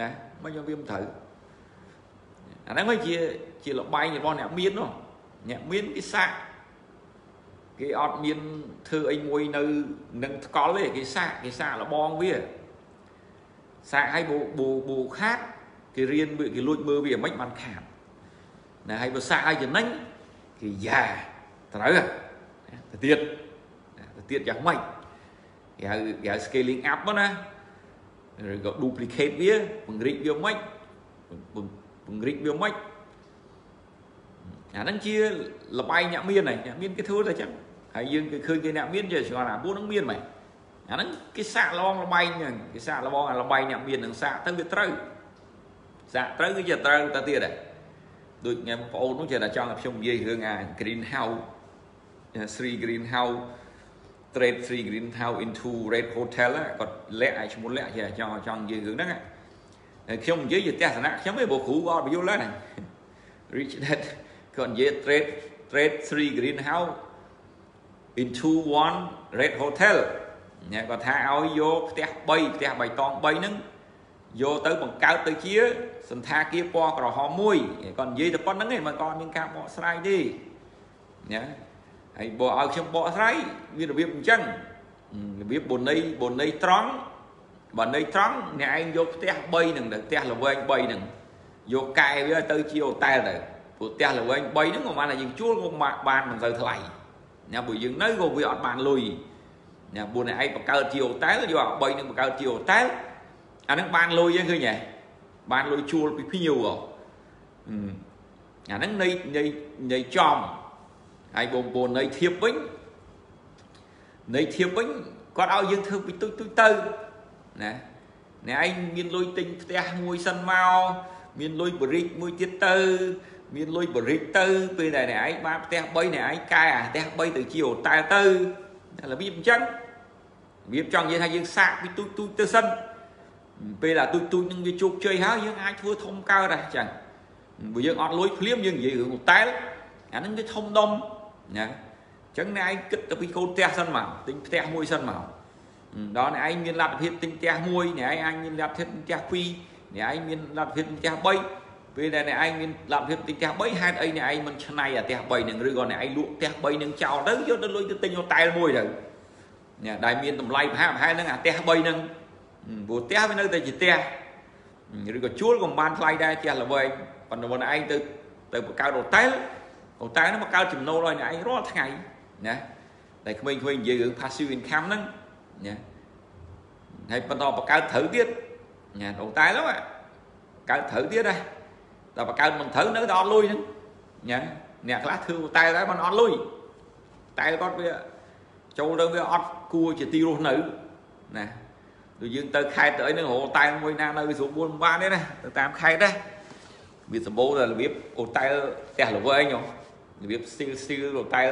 ណាមិនវាមិនត្រូវអាហ្នឹងវិញជាជាលបែងរបស់អ្នកមាននោះអ្នកមានគេសាក់គេអត់មានធ្វើអីមួយនៅនឹងថ្កល់ទេគេសាក់គេសាក់លបងវាសាក់ឲ្យបូបូបូខាតគេរៀនគេលួចមើលវាមិនបានខាតណាហើយបើសាក់ឲ្យចំណេញគេយ៉ាត្រូវទៅទៀតទៅទៀតយ៉ាងម៉េច គេហៅគេហៅ scaling up ណាឬក៏ duplicate វាពង្រីកវាមិនពង្រីកវាមិនអាហ្នឹងជាលបាយអ្នកមានហើយអ្នកមានគេធ្វើតែចឹងហើយយើងគេឃើញគេអ្នកមានចេះស្គាល់អាពួកហ្នឹងមានមែនអាហ្នឹងគេសាក់លងលបាយហ្នឹងគេសាក់លបងអាលបាយអ្នកមាននឹងសាក់ទៅវាត្រូវសាកត្រូវគឺជាត្រូវទៅទៀតដែរដូចញ៉ាំបងប្អូននោះចេះតែចង់ឲ្យខ្ញុំនិយាយរឿងអា green house 3 green house trade 3 green house into red hotel គាត់លាក់ឲ្យឈ្មោះលាក់ចេះចង់ចង់និយាយរឿងហ្នឹងខ្ញុំនិយាយជាទស្សនៈខ្ញុំទេព្រោះគ្រូក៏អត់បញ្យល់ដែរ rich dad គាត់និយាយ trade trade 3 green house into one red hotel ញ៉ែគាត់ថាឲ្យយកផ្ទះ3ផ្ទះបៃតង3ហ្នឹងយកទៅបង្កើតទៅជាសន្តាគារពណ៌ក្រហមមួយគាត់និយាយតែប៉ុណ្្នឹងឯងមិនគាត់មានការបកស្រាយទេណា ហើយបើឲ្យខ្ញុំបកស្រាយវារបៀបអញ្ចឹងរបៀបបូនីបូនីត្រង់បើន័យត្រង់អ្នកឯងយកផ្ទះ3ហ្នឹងទៅផ្ទះល្វែង3ហ្នឹងយកកែវាទៅជាហូតែលទៅព្រោះផ្ទះល្វែង3ហ្នឹងក៏បានតែយើងជួលក៏បានមិនសូវថ្លៃណាព្រោះយើងនៅក៏វាអត់បានលុយណាព្រោះអ្នកឯងបង្កើតជាហូតែលយកអា3ហ្នឹងបង្កើតជាហូតែលអាហ្នឹងបានលុយហ្នឹងឃើញទេបានលុយជួលពីភ្ញៀវអាហ្នឹងនៃនៃនៃចំ ហើយបងប្អូននៃធៀបវិញនៃធៀបវិញគាត់ឲ្យយើងធ្វើពីទុយទុយទៅណាអ្នកឯងមានលុយទិញផ្ទះមួយសិនមកមានលុយបរិចមួយទៀតទៅមានលុយបរិចទៅពេលដែលអ្នកឯងបានផ្ទះ3អ្នកឯងកែអាផ្ទះ3ទៅជាហូតែលទៅរបៀបអញ្ចឹងរបៀបចង់និយាយថាយើងសាកពីទូចទូចទៅសិនពេលដែលទូចទូចនឹងវាជោគជ័យហើយយើងអាចធ្វើធំកើតដែរចឹងបើយើងអត់លួចភ្លាមយើងនិយាយរឿងហូតែលអានឹងវាធំដុំ ណាអញ្ចឹងអ្នកឯងគិតទៅពីកូនផ្ទះសិនមកទិញផ្ទះមួយសិនមកដល់អ្នកឯងមានលទ្ធភាពទិញផ្ទះមួយអ្នកឯងអាចមានលទ្ធភាពទិញផ្ទះពីរអ្នកឯងមានលទ្ធភាពទិញផ្ទះ3ពេលដែលអ្នកឯងមានលទ្ធភាពទិញផ្ទះ3ហេតុអីអ្នកឯងមិនឆ្នៃអាផ្ទះ3នឹងឬក៏អ្នកឯងលក់ផ្ទះ3នឹងចោលទៅយកទៅលុយទៅទិញហូតែលមួយទៅអ្នកដែលមានតម្លៃប្រហាក់ប្រហែលនឹងអាផ្ទះ3នឹងព្រោះផ្ទះវានៅតែជាផ្ទះឬក៏ជួលក៏បានថ្លៃដែរផ្ទះល្វែងប៉ុន្តែអ្នកឯងទៅទៅបង្កើតហូតែល ហូតែលហ្នឹងបង្កើតចំណូលឲ្យអ្នកឯងរាល់ថ្ងៃណាតែក្មេងៗនិយាយរឿង passive income ហ្នឹងណាហើយបន្តបង្កើតត្រូវទៀតញ៉ាអូតែហ្នឹងកើតត្រូវទៀតដែរដល់បង្កើតមិនត្រូវនៅតែអត់លុយហ្នឹងញ៉ាអ្នកខ្លះធ្វើតែតែមិនអត់លុយតែគាត់វាចូលទៅវាអត់គួរជាទីរស់នៅណាដូចយើងទៅខេត្តទៅអីហ្នឹងរតែមួយណានៅស្រួលបួនបានទេណាទៅតាមខេត្តដែរវាសម្បូរតែរបៀបអូតែផ្ទះល្វែង របៀបស្ទីលស្ទីលអូតែ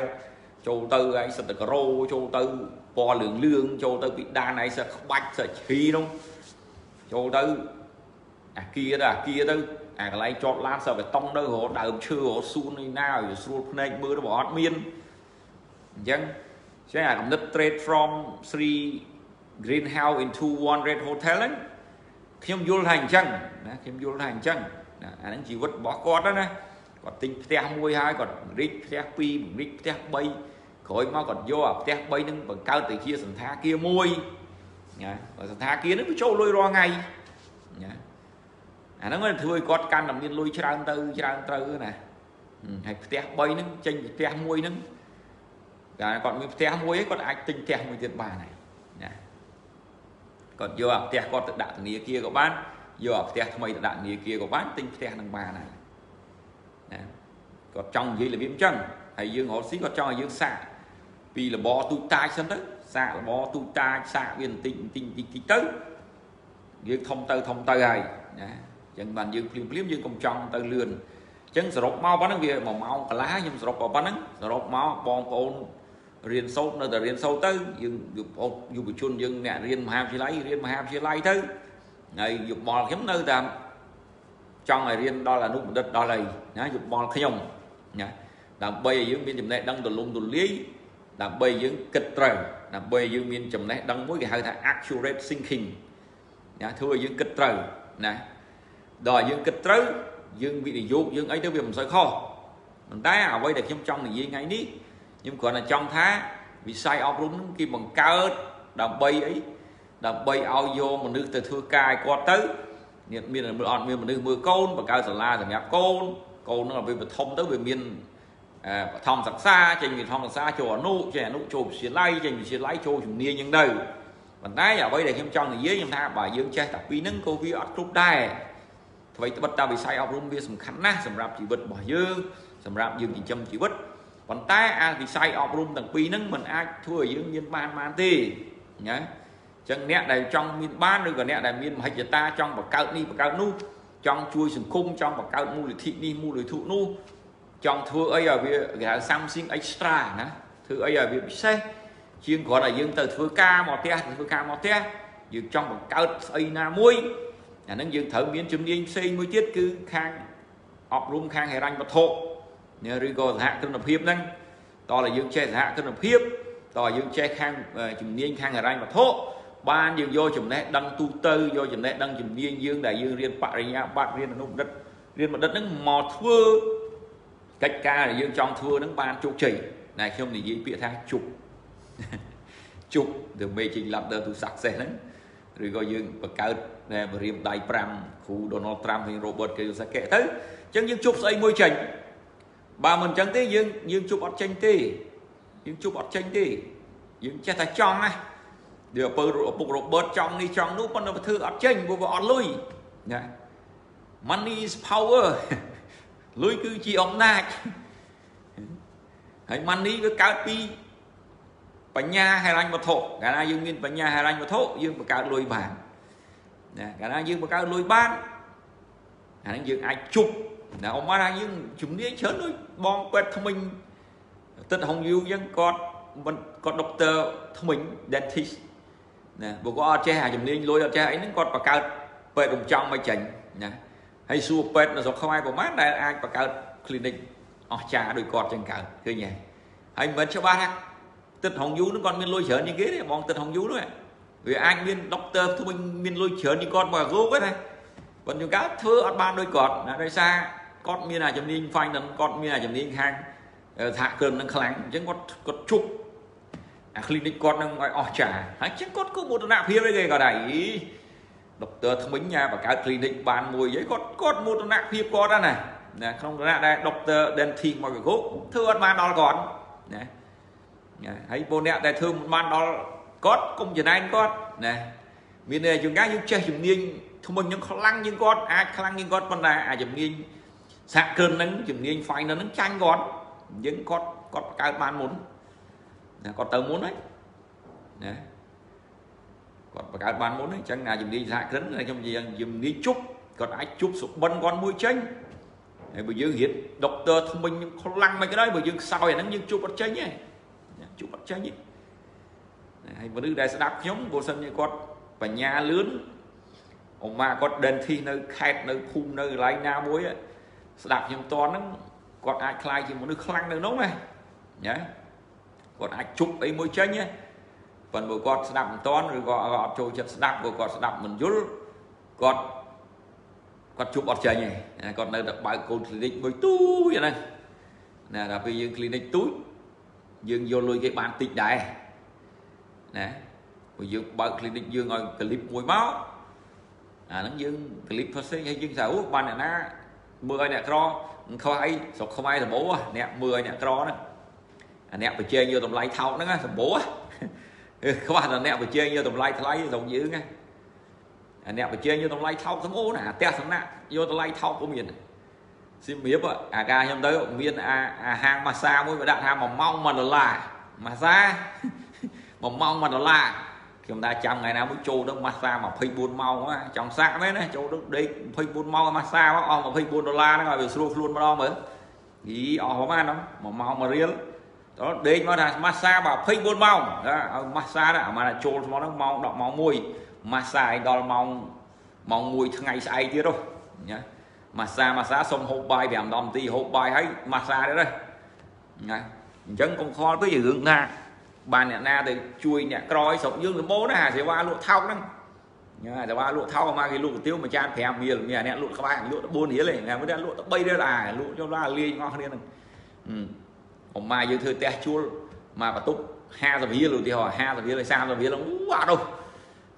ចូលទៅឯងសិតតែការ៉ូចូលទៅពណ៌លឿងលឿងចូលទៅពីដានឯងសិតក្បាច់សិតឈីនោះចូលទៅអាគារទៅអាគារទៅអាកន្លែងចតឡានសិតបេតុងទៅរដើមឈើរសួននេះណាឲ្យស្រួលភ្នែកមើលទៅបើអត់មានអញ្ចឹងចឹងអាកំណត់ trade from 3 greenhouse into one red hotel ហ្នឹងខ្ញុំយល់ថាអញ្ចឹងណាខ្ញុំយល់ថាអញ្ចឹងណាអាហ្នឹងជីវិតរបស់គាត់ណា គាត់ទិញផ្ទះមួយហើយគាត់រីកផ្ទះ2រីកផ្ទះ3ក្រោយមកគាត់យកអាផ្ទះ3នឹងបង្កើតទៅជាសន្តាគារមួយណាសន្តាគារនឹងវាចូលលុយរាល់ថ្ងៃណាអាហ្នឹងវាធ្វើឲ្យគាត់កាន់តែមានលុយច្រើនទៅច្រើនត្រូវណាហើយផ្ទះ3ហ្នឹងចេញពីផ្ទះមួយហ្នឹងតែគាត់មានផ្ទះមួយឯងគាត់អាចទិញផ្ទះមួយទៀតបានហើយណាគាត់យកអាផ្ទះគាត់ទៅដាក់ធនាគារក៏បានយកអាផ្ទះថ្មីទៅដាក់ធនាគារក៏បានទិញផ្ទះនឹងបានហើយណា គាត់ចង់និយាយរបៀបអញ្ចឹងហើយយើងរត់ស៊ីគាត់ចង់ឲ្យយើងសាកពីលបទូចតាចសិនទៅសាកលបទូចតាចសាកវាបន្តិចបន្តិចបន្តិចទៅយើងធំទៅធំទៅហើយណាអញ្ចឹងបានយើងភ្លាមភ្លាមយើងកុំចង់ទៅលឿនអញ្ចឹងសរុបមកប៉ុណ្ណឹងវា1ម៉ោងកន្លះខ្ញុំសរុបប៉ុណ្ណឹងសរុបមកបងប្អូនរៀនសូត្រនៅតែរៀនសូត្រទៅយើងយុវយុវជនយើងអ្នករៀនមហាវិទ្យាល័យរៀនមហាវិទ្យាល័យទៅហើយយោបល់ខ្ញុំនៅតាមចង់ឲ្យរៀនដល់អនុបណ្ឌិតដល់អីណាយោបល់ខ្ញុំ ណាដើម្បីឲ្យយើងមានចំណេះដឹងទូលំទូលាយដើម្បីយើងគិតត្រូវដើម្បីយើងមានចំណេះដឹងមួយគេហៅថា accurate thinking ណាធ្វើឲ្យយើងគិតត្រូវណាដល់ឲ្យយើងគិតត្រូវយើងវិនិយោគយើងអីទៅវាមិនសូវខុសប៉ុន្តែអ្វីដែលខ្ញុំចង់និយាយថ្ងៃនេះខ្ញុំគ្រាន់តែចង់ថាវិស័យអប់រំនឹងគេបង្កើតដើម្បីអីដើម្បីឲ្យយកមនុស្សទៅធ្វើការឲ្យគាត់ទៅមានអត់មានមនុស្សមើលកូនបង្កើតសាលាសម្រាប់កូន កូននឹងឲ្យវាបឋមទៅវាមានបឋមសិក្សាចេញពីបឋមសិក្សាចូលអនុចេញអនុចូលវិទ្យាល័យចេញវិទ្យាល័យចូលជំនាញអញ្ចឹងទៅប៉ុន្តែអ្វីដែលខ្ញុំចង់និយាយខ្ញុំថាបើយើងចេះតែពីរហ្នឹងក៏វាអត់គ្រប់ដែរអ្វីត្បិតតែវិស័យអប់រំវាសំខាន់ណាស់សម្រាប់ជីវិតរបស់យើងសម្រាប់យើងចិញ្ចឹមជីវិតប៉ុន្តែអាវិស័យអប់រំទាំងពីរហ្នឹងมันអាចធ្វើឲ្យយើងមានបានបានទេណាអញ្ចឹងអ្នកដែលចង់មានបានឬក៏អ្នកដែលមានមហិច្ឆតាចង់បង្កើតនេះបង្កើតនោះ ចង់ជួយសង្គមចង់បង្កើតមូលនិធិនេះមូលនិធិនោះចង់ធ្វើអីឲ្យវាគេហៅ something extra ណាធ្វើអីឲ្យវាពិសេសជាងគ្រាន់តែយើងទៅធ្វើការមកផ្ទះធ្វើការមកផ្ទះយើងចង់បង្កើតស្អីណាមួយអាហ្នឹងយើងត្រូវមានជំនាញផ្សេងមួយទៀតគឺខាងអប់រំខាងហិរញ្ញវត្ថុឬក៏សហគ្រិនភាពហ្នឹងតើយើងចេះសហគ្រិនភាពតើយើងចេះខាងជំនាញខាងហិរញ្ញវត្ថុ បានយើងយកចំណេះដឹងទូទៅយកចំណេះដឹងជំនាញយើងដែលយើងរៀនបរិញ្ញាបត្ររៀនអនុបណ្ឌិតរៀនបណ្ឌិតហ្នឹងមកធ្វើកិច្ចការដែលយើងចង់ធ្វើហ្នឹងបានជោគជ័យណាខ្ញុំនិយាយពាក្យថាជុកជុក the magic ladder to success ហ្នឹងឬក៏យើងបង្កើតបរៀមដៃ5គ្រូ Donald Trump ហើយ Robert Kiyosaki ទៅអញ្ចឹងយើងជប់ស្អីមួយចេញបើមិនអញ្ចឹងទេយើងយើងជប់អត់ចេញទេយើងជប់អត់ចេញទេយើងចេះតែចង់ណា វាឪពុឪពុក Robert ចង់នេះចង់នោះប៉ុន្តែធ្វើអត់ចេញព្រោះវាអត់លុយណា money is power លុយគឺជាអំណាចហើយ money វាកើតពីបញ្ញាហិរញ្ញវត្ថុកាលណាយើងមានបញ្ញាហិរញ្ញវត្ថុយើងបង្កើតលុយបានណាកាលណាយើងបង្កើតលុយបានអាហ្នឹងយើងអាចជប់ណាអមថាយើងជំនាញច្រើនដូចបងពេទ្យថ្មិញទឹកហុងយូអញ្ចឹងគាត់គាត់ដុកទ័រថ្មិញ dentist ណាបើគាត់អត់ចេះអាជំនាញលុយអត់ចេះអីហ្នឹងគាត់បង្កើតពេទ្យរំចង់មកចាញ់ណាហើយសួរពេទ្យនៅស្រុកខ្មែរប្រហែលដែលអាចបង្កើត clinic អស្ចារ្យដូចគាត់ចឹងកើតឃើញទេហើយមិនច្បាស់ថាទឹកហុងយូនឹងគាត់មានលុយច្រើនជាងគេទេបងទឹកហុងយូនោះវាអាចមានដុកទ័រធ្វើមានលុយច្រើនជាងគាត់មករោគទេប៉ុន្តែកាលធ្វើអត់បានដូចគាត់ណាដោយសារគាត់មានអាជំនាញ finance គាត់មានអាជំនាញខាងសហគ្រិននឹងខ្លាំងអញ្ចឹងគាត់គាត់ជប់ អា clinic គាត់នឹងឲ្យអស់ចាហើយអញ្ចឹងគាត់គឺមោទនភាពឯគេគាត់ហើយដុកទ័រថ្មិញណាបង្កើត clinic បានមួយអីគាត់គាត់មោទនភាពគាត់ណាណាក្នុងឋានៈដែលដុកទ័រ dentist មកកគុកធ្វើអត់បានដល់គាត់ណាហើយពួកអ្នកដែលធ្វើមិនបានដល់គាត់គុំចំណែនគាត់ណាមានន័យជួនកាលយើងចេះជំនាញធ្មុញយើងខ្លាំងជាងគាត់អាចខ្លាំងជាងគាត់ប៉ុន្តែអាជំនាញសហគ្រិនហ្នឹងជំនាញ final ហ្នឹងចាញ់គាត់យើងគាត់គាត់បង្កើតបានមុន ណាគាត់ទៅមុនហើយណាគាត់បង្កើតបានមុនអញ្ចឹងអាជំនាញសហគ្រិនខ្ញុំនិយាយជំនាញជប់គាត់អាចជប់សុបិនគាត់មួយចេញហើយបើយើងរៀនដុកទ័រថ្មិញខ្លាំងមិនក៏ដោយបើយើងខ្សោយអាហ្នឹងយើងជប់អត់ចេញទេជប់អត់ចេញទេហើយមនុស្សដែលស្ដាប់ខ្ញុំបើសិនជាគាត់បញ្ញាលឿនអ៊ំម៉ាគាត់ dentist នៅខេត្តនៅភូមិនៅកន្លែងណាមួយស្ដាប់ខ្ញុំតហ្នឹងគាត់អាចខ្លាយជាមនុស្សខ្លាំងនៅនោះណាណា គាត់អាចជប់អីមួយចេញណាប៉ុន្តែបើគាត់ស្ដាប់មិនតន់ឬក៏អត់ចូលចិត្តស្ដាប់ឬគាត់ស្ដាប់មិនយល់គាត់គាត់ជប់អត់ចេញទេគាត់នៅតែបើកកូន clinic មួយទូចហ្នឹងណាដល់ពេលយើង clinic ទូចយើងយកលុយគេបានតិចដែរណាព្រោះយើងបើក clinic យើងឲ្យកលិបមួយមកអាហ្នឹងយើងកលិបផ្សេងហើយយើងថាអូបានអ្នកណាមើលឲ្យអ្នកក្រមិនខ្វះអីស្រុកខ្មែរសម្បូរអ្នកមើលឲ្យអ្នកក្រហ្នឹង អាអ្នកបញ្ចេញយកតម្លៃថោកហ្នឹងសម្បូរខ្វះតែអ្នកបញ្ចេញយកតម្លៃថ្លៃស្រុកយើងណាអាអ្នកបញ្ចេញយកតម្លៃថោកសម្បូរណាផ្ទះសំណាក់យកតម្លៃថោកក៏មានសៀមរាបអាការខ្ញុំទៅមានអាអាហាងម៉ាសាមួយវាដាក់ថា1ម៉ោង1ដុល្លារម៉ាសា1ម៉ោង1ដុល្លារខ្ញុំដែរចាំថ្ងៃណាមួយចូលទៅម៉ាសា24ម៉ោងចង់សាក់មែនណាចូលទៅដេក24ម៉ោងម៉ាសាមកអស់24ដុល្លារហ្នឹងឲ្យវាស្រួលខ្លួនម្ដងមើលយីអស់ប្រហែលហ្នឹង1ម៉ោង1រៀល ដល់ដេកមកថាម៉ាសា24ម៉ោងឲ្យម៉ាសាដែរអាមកចូលស្មោះហ្នឹងម៉ោង10ម៉ោង1ម៉ាសាឲ្យដល់ម៉ោងម៉ោង1ថ្ងៃស្អែកទៀតហ៎ណាម៉ាសាម៉ាសាសុំហូបបាយ5 10នាទីហូបបាយហើយម៉ាសាទៀតហ្នឹងណាអញ្ចឹងកុំខលពេករឿងណាបានអ្នកណាទៅជួយអ្នកក្រឲ្យស្រុកយើងសម្បូរណាសេវាលក់ថោកហ្នឹងញ៉ាសេវាលក់ថោកមកគេលក់កាទៀវមួយចាន5រៀលមានអ្នកលក់ក្បែរលក់ទៅ4រៀលឯងអ្នកមួយលក់ទៅ3រៀលអាលក់ចូលឡាលាយអស់គ្នាហ្នឹង អ៊ំម៉ាយើងធ្វើផ្ទះជួលមកបន្ទប់50រៀលឧទាហរណ៍50រៀល30រៀលអូអានោះ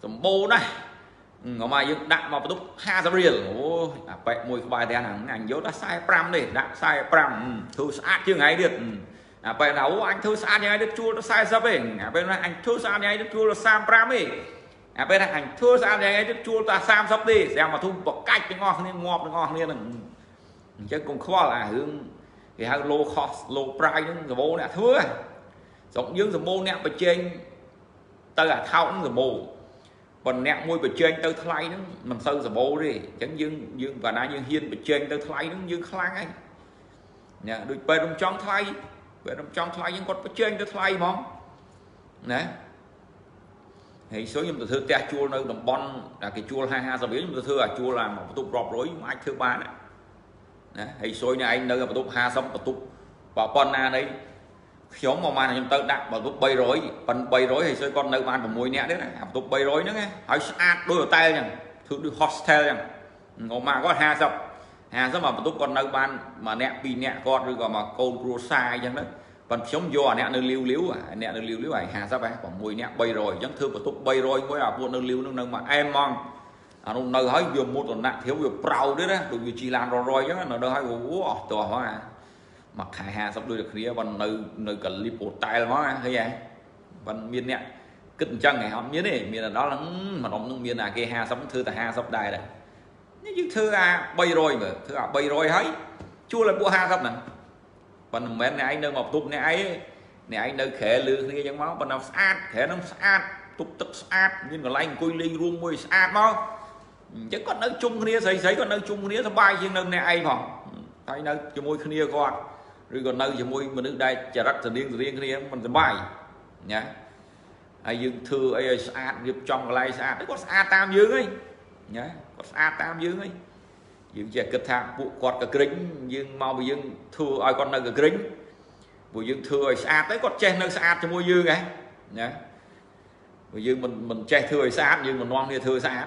សម្បូរណាស់ងមកយើងដាក់មកបន្ទប់50រៀលអូអាប៉ែមួយក្បែរទាំងហ្នឹងអញយកដល់45ទេដាក់45ធ្វើស្អាតជាងថ្ងៃទៀតអាប៉ែថាអូអញធ្វើស្អាតយ៉ាងថ្ងៃទៀតជួលដល់40ទេអាប៉ែថាអញធ្វើស្អាតយ៉ាងថ្ងៃទៀតជួលដល់35ទេអាប៉ែថាអញធ្វើស្អាតយ៉ាងថ្ងៃទៀតជួលដល់30ទេស្រាប់មកធុំបកាច់ទាំងអស់គ្នាងាប់ទាំងអស់គ្នាហ្នឹងអញ្ចឹងកុំខ្វល់អារឿង គេហៅ low cost low price ហ្នឹងសម្បូរអ្នកធ្វើស្រុកយើងសម្បូរអ្នកបញ្ចេញទៅអាថោកហ្នឹងសម្បូរប៉ុន្តែអ្នកមួយបញ្ចេញទៅថ្លៃហ្នឹងមិនសូវសម្បូរទេអញ្ចឹងយើងយើងកាលណាយើងហ៊ានបញ្ចេញទៅថ្លៃហ្នឹងយើងខ្លាំងហើយណាដូចពេលរំចង់ថ្លៃពេលរំចង់ថ្លៃយើងគាត់បញ្ចេញទៅថ្លៃហ្មងណាហើយសួរខ្ញុំទៅធ្វើផ្ទះជួលនៅតំបន់តែគេជួល50 50រៀលខ្ញុំទៅធ្វើអាជួលអាបន្ទប់រាប់រយអាចធ្វើបានណា ហើយសួរនេះឯងនៅបន្ទប់50បន្ទប់បើប៉ុណ្ណានេះខ្ញុំមកបានខ្ញុំទៅដាក់បន្ទប់300ប៉ុន300ហើយសួរគាត់នៅបាន6នាក់ទេណាបន្ទប់300ហ្នឹងហើយស្អាតដូចហូតែលអញ្ចឹងធ្វើដូច hostel អញ្ចឹងងមកគាត់50 50មកបន្ទប់គាត់នៅបានមួយនាក់ពីរនាក់គាត់ឬក៏មកកូនគ្រួសារអញ្ចឹងទៅប៉ុន្តែខ្ញុំយកអាអ្នកនៅលាវលាវអ្នកនៅលាវលាវហើយ50ហ៎6អ្នក300អញ្ចឹងធ្វើបន្ទប់300មួយអាពួកនៅលាវនឹងនៅមកអែមហ្មង អានោះនៅហើយវាមុតរណៈធៀវវាប្រៅទៀតណាដូចវាជីឡានរយអញ្ចឹងនៅដល់ហើយអូអស់តោះហ្មងអាមួយខែ50ដូចតែគ្នាបើនៅនៅកាលីបហូតែលហ្មងឃើញហ៎បើមានអ្នកគិតអញ្ចឹងហ៎អត់មានទេមានដល់ហ្នឹងម្ដុំនឹងមានអាគេ50ធ្វើតែ50ដែរដែរនេះយើងធ្វើអា300មើលធ្វើអា300ហើយជួលឲ្យពួក50ហ្នឹងប៉ុន្តែមិនមែនអ្នកឯងនៅមកផ្ទប់អ្នកឯងអ្នកឯងនៅក្រែលឺគ្នាអញ្ចឹងមកប៉ុន្តែស្អាតក្រែនឹងស្អាតទុកទឹកស្អាតមានកន្លែងអង្គុយលេងរួមមួយស្អាតមក អញ្ចឹងគាត់នៅជុំគ្នាស្រីស្រីគាត់នៅជុំគ្នាសប្បាយជាងនៅអ្នកឯងផងហើយនៅជាមួយគ្នាគាត់ឬក៏នៅជាមួយមនុស្សដែលចរិតស្តៀងស្តៀងគ្នាមិនសប្បាយណាហើយយើងធ្វើអីឲ្យស្អាតរៀបចំកន្លែងស្អាតគាត់ស្អាតតាមយើងហីណាគាត់ស្អាតតាមយើងហីយើងចេះគិតថាពួកគាត់ក៏ក្រិញយើងមកពីយើងធ្វើឲ្យគាត់នៅក៏ក្រិញពួកយើងធ្វើឲ្យស្អាតទៅគាត់ចេះនៅស្អាតជាមួយយើងហ៎ណាព្រោះយើងមិនមិនចេះធ្វើឲ្យស្អាតយើងមិននាំគ្នាធ្វើស្អាត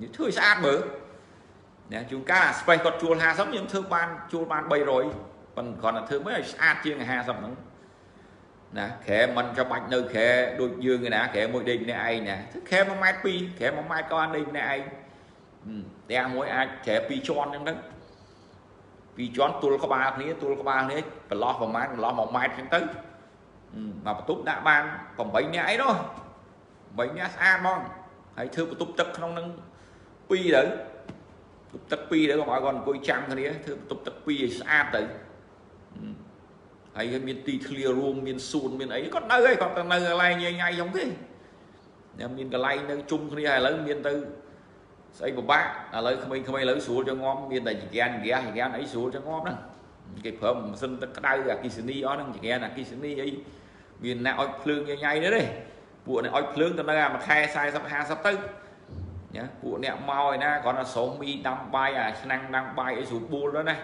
យើងធ្វើឲ្យស្អាតមើលណាជួនកាលអា space គាត់ជួល50យើងធ្វើបានជួលបាន300ប៉ុន្តែគ្រាន់តែធ្វើមិនឲ្យស្អាតជាង50ហ្នឹងណាក្រែមិនចាំបាច់នៅក្រែដូចយើងឯណាក្រែមួយដេកម្នាក់ឯងណាធ្វើក្រែ1ម៉ែត្រ2ក្រែ1ម៉ែត្រក៏បានដេកម្នាក់ឯងផ្ទះមួយអាចច្រែ2ជាន់អញ្ចឹងទៅពីរជាន់ទល់ក្បាលគ្នាទល់ក្បាលគ្នាប្រឡោះប្រមាណប្រឡោះ1ម៉ែត្រអញ្ចឹងទៅមកបន្ទប់ដាក់បាន8នាក់អីនោះ8នាក់ស្អាតហ្មងហើយធ្វើបន្ទប់ទឹកក្នុងនឹង 2ទៅបន្ទប់ទឹក2ទៅកុំឲ្យគាត់អង្គុយចាំគ្នាធ្វើបន្ទប់ទឹក2ឲ្យស្អាតទៅហើយមានទីធ្លារួមមានសួនមានអីគាត់នៅហើយគាត់ទៅនៅកន្លែងញ៉ៃញ៉ៃហ្នឹងទេមានកន្លែងនៅជុំគ្នាឥឡូវមានទៅស្អីពិបាកឥឡូវក្មេងៗឥឡូវស្រួលចងំមានតែចង្កានហ្គាសចង្កានអីស្រួលចងំហ្នឹងគេប្រើម៉ាស៊ីនទឹកក្តៅអាគិសនីអស់ហ្នឹងចង្កានអាគិសនីអីមានអ្នកអុចភ្លើងញ៉ៃៗទេពួកអ្នកអុចភ្លើងទៅនៅអាមួយខែ40 50ទៅ ណាពួកអ្នកមកឯណាគ្រាន់តែស្រោមមីដាំបាយអាឆ្នាំងដាំបាយអីស្រួលបួលទៅណា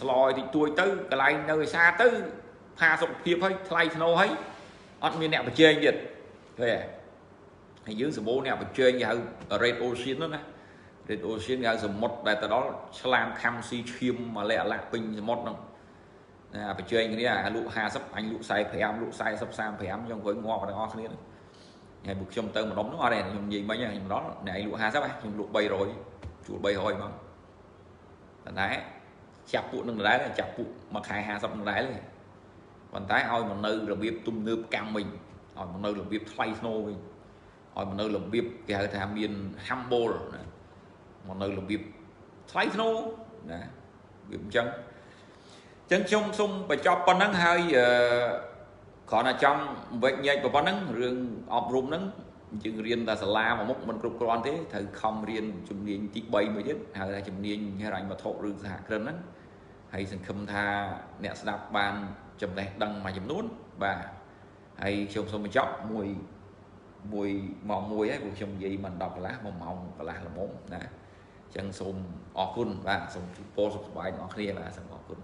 ស្លោយតិចតួចទៅកន្លែងនៅឯសាទៅផាសុខភាពហើយថ្លៃធ្នូហើយអត់មានអ្នកប្រជែងទៀតឃើញទេហើយយើងសម្បូរអ្នកបញ្ចេញគេហៅ Red Ocean នោះណា Red Ocean គេហៅសមុទ្រដែលទៅដល់ឆ្លាមខំស៊ីឈាមមកលាក់លាក់ពេញសមុទ្រហ្នឹងណាបញ្ចេញគ្នាអាលក់50អញលក់45លក់40 35ខ្ញុំគ្រាន់ងាប់ទាំងអស់គ្នាហើ យពួកខ្ញុំទៅម្ដុំនោះអត់ទេខ្ញុំនិយាយមិញខ្ញុំដល់អ្នកឯងលក់50ខ្ញុំលក់300ជួល300ហ្មងតែចាប់ពួកនឹងដែរចាប់ពួកមួយខែ50នឹងដែរទេប៉ុន្តែឲ្យមកនៅរបៀបទំនើបកម្មវិញឲ្យមកនៅរបៀបថ្លៃធ្នូវិញឲ្យមកនៅរបៀបគេហៅថាមាន humble ណាមកនៅរបៀបថ្លៃធ្នូណាវាអញ្ចឹងអញ្ចឹងខ្ញុំសូមបញ្ចប់ប៉ុណ្ណឹងហើយអឺ គ្រាន់តែចង់វិជ្ញែកប៉ុណ្ណឹងរឿងអប់រំហ្នឹងយើងរៀនតែសាលាមួយមុខមិនគ្រប់គ្រាន់ទេត្រូវខំរៀនជំនាញទី3មួយទៀតហៅថាជំនាញហិរញ្ញវត្ថុឬសហគ្រិនហ្នឹងហើយសង្ឃឹមថាអ្នកស្ដាប់បានចំណេះដឹងមួយចំនួនបាទហើយខ្ញុំសូមបញ្ចប់មួយមួយម៉ោង1ហើយព្រោះខ្ញុំនិយាយមិន10កន្លះ1ម៉ោងកន្លះល្មមណាអញ្ចឹងសូមអរគុណបាទសូមជូនពរសុខសប្បាយដល់អ្នកគ្នាបាទសូមអរគុណ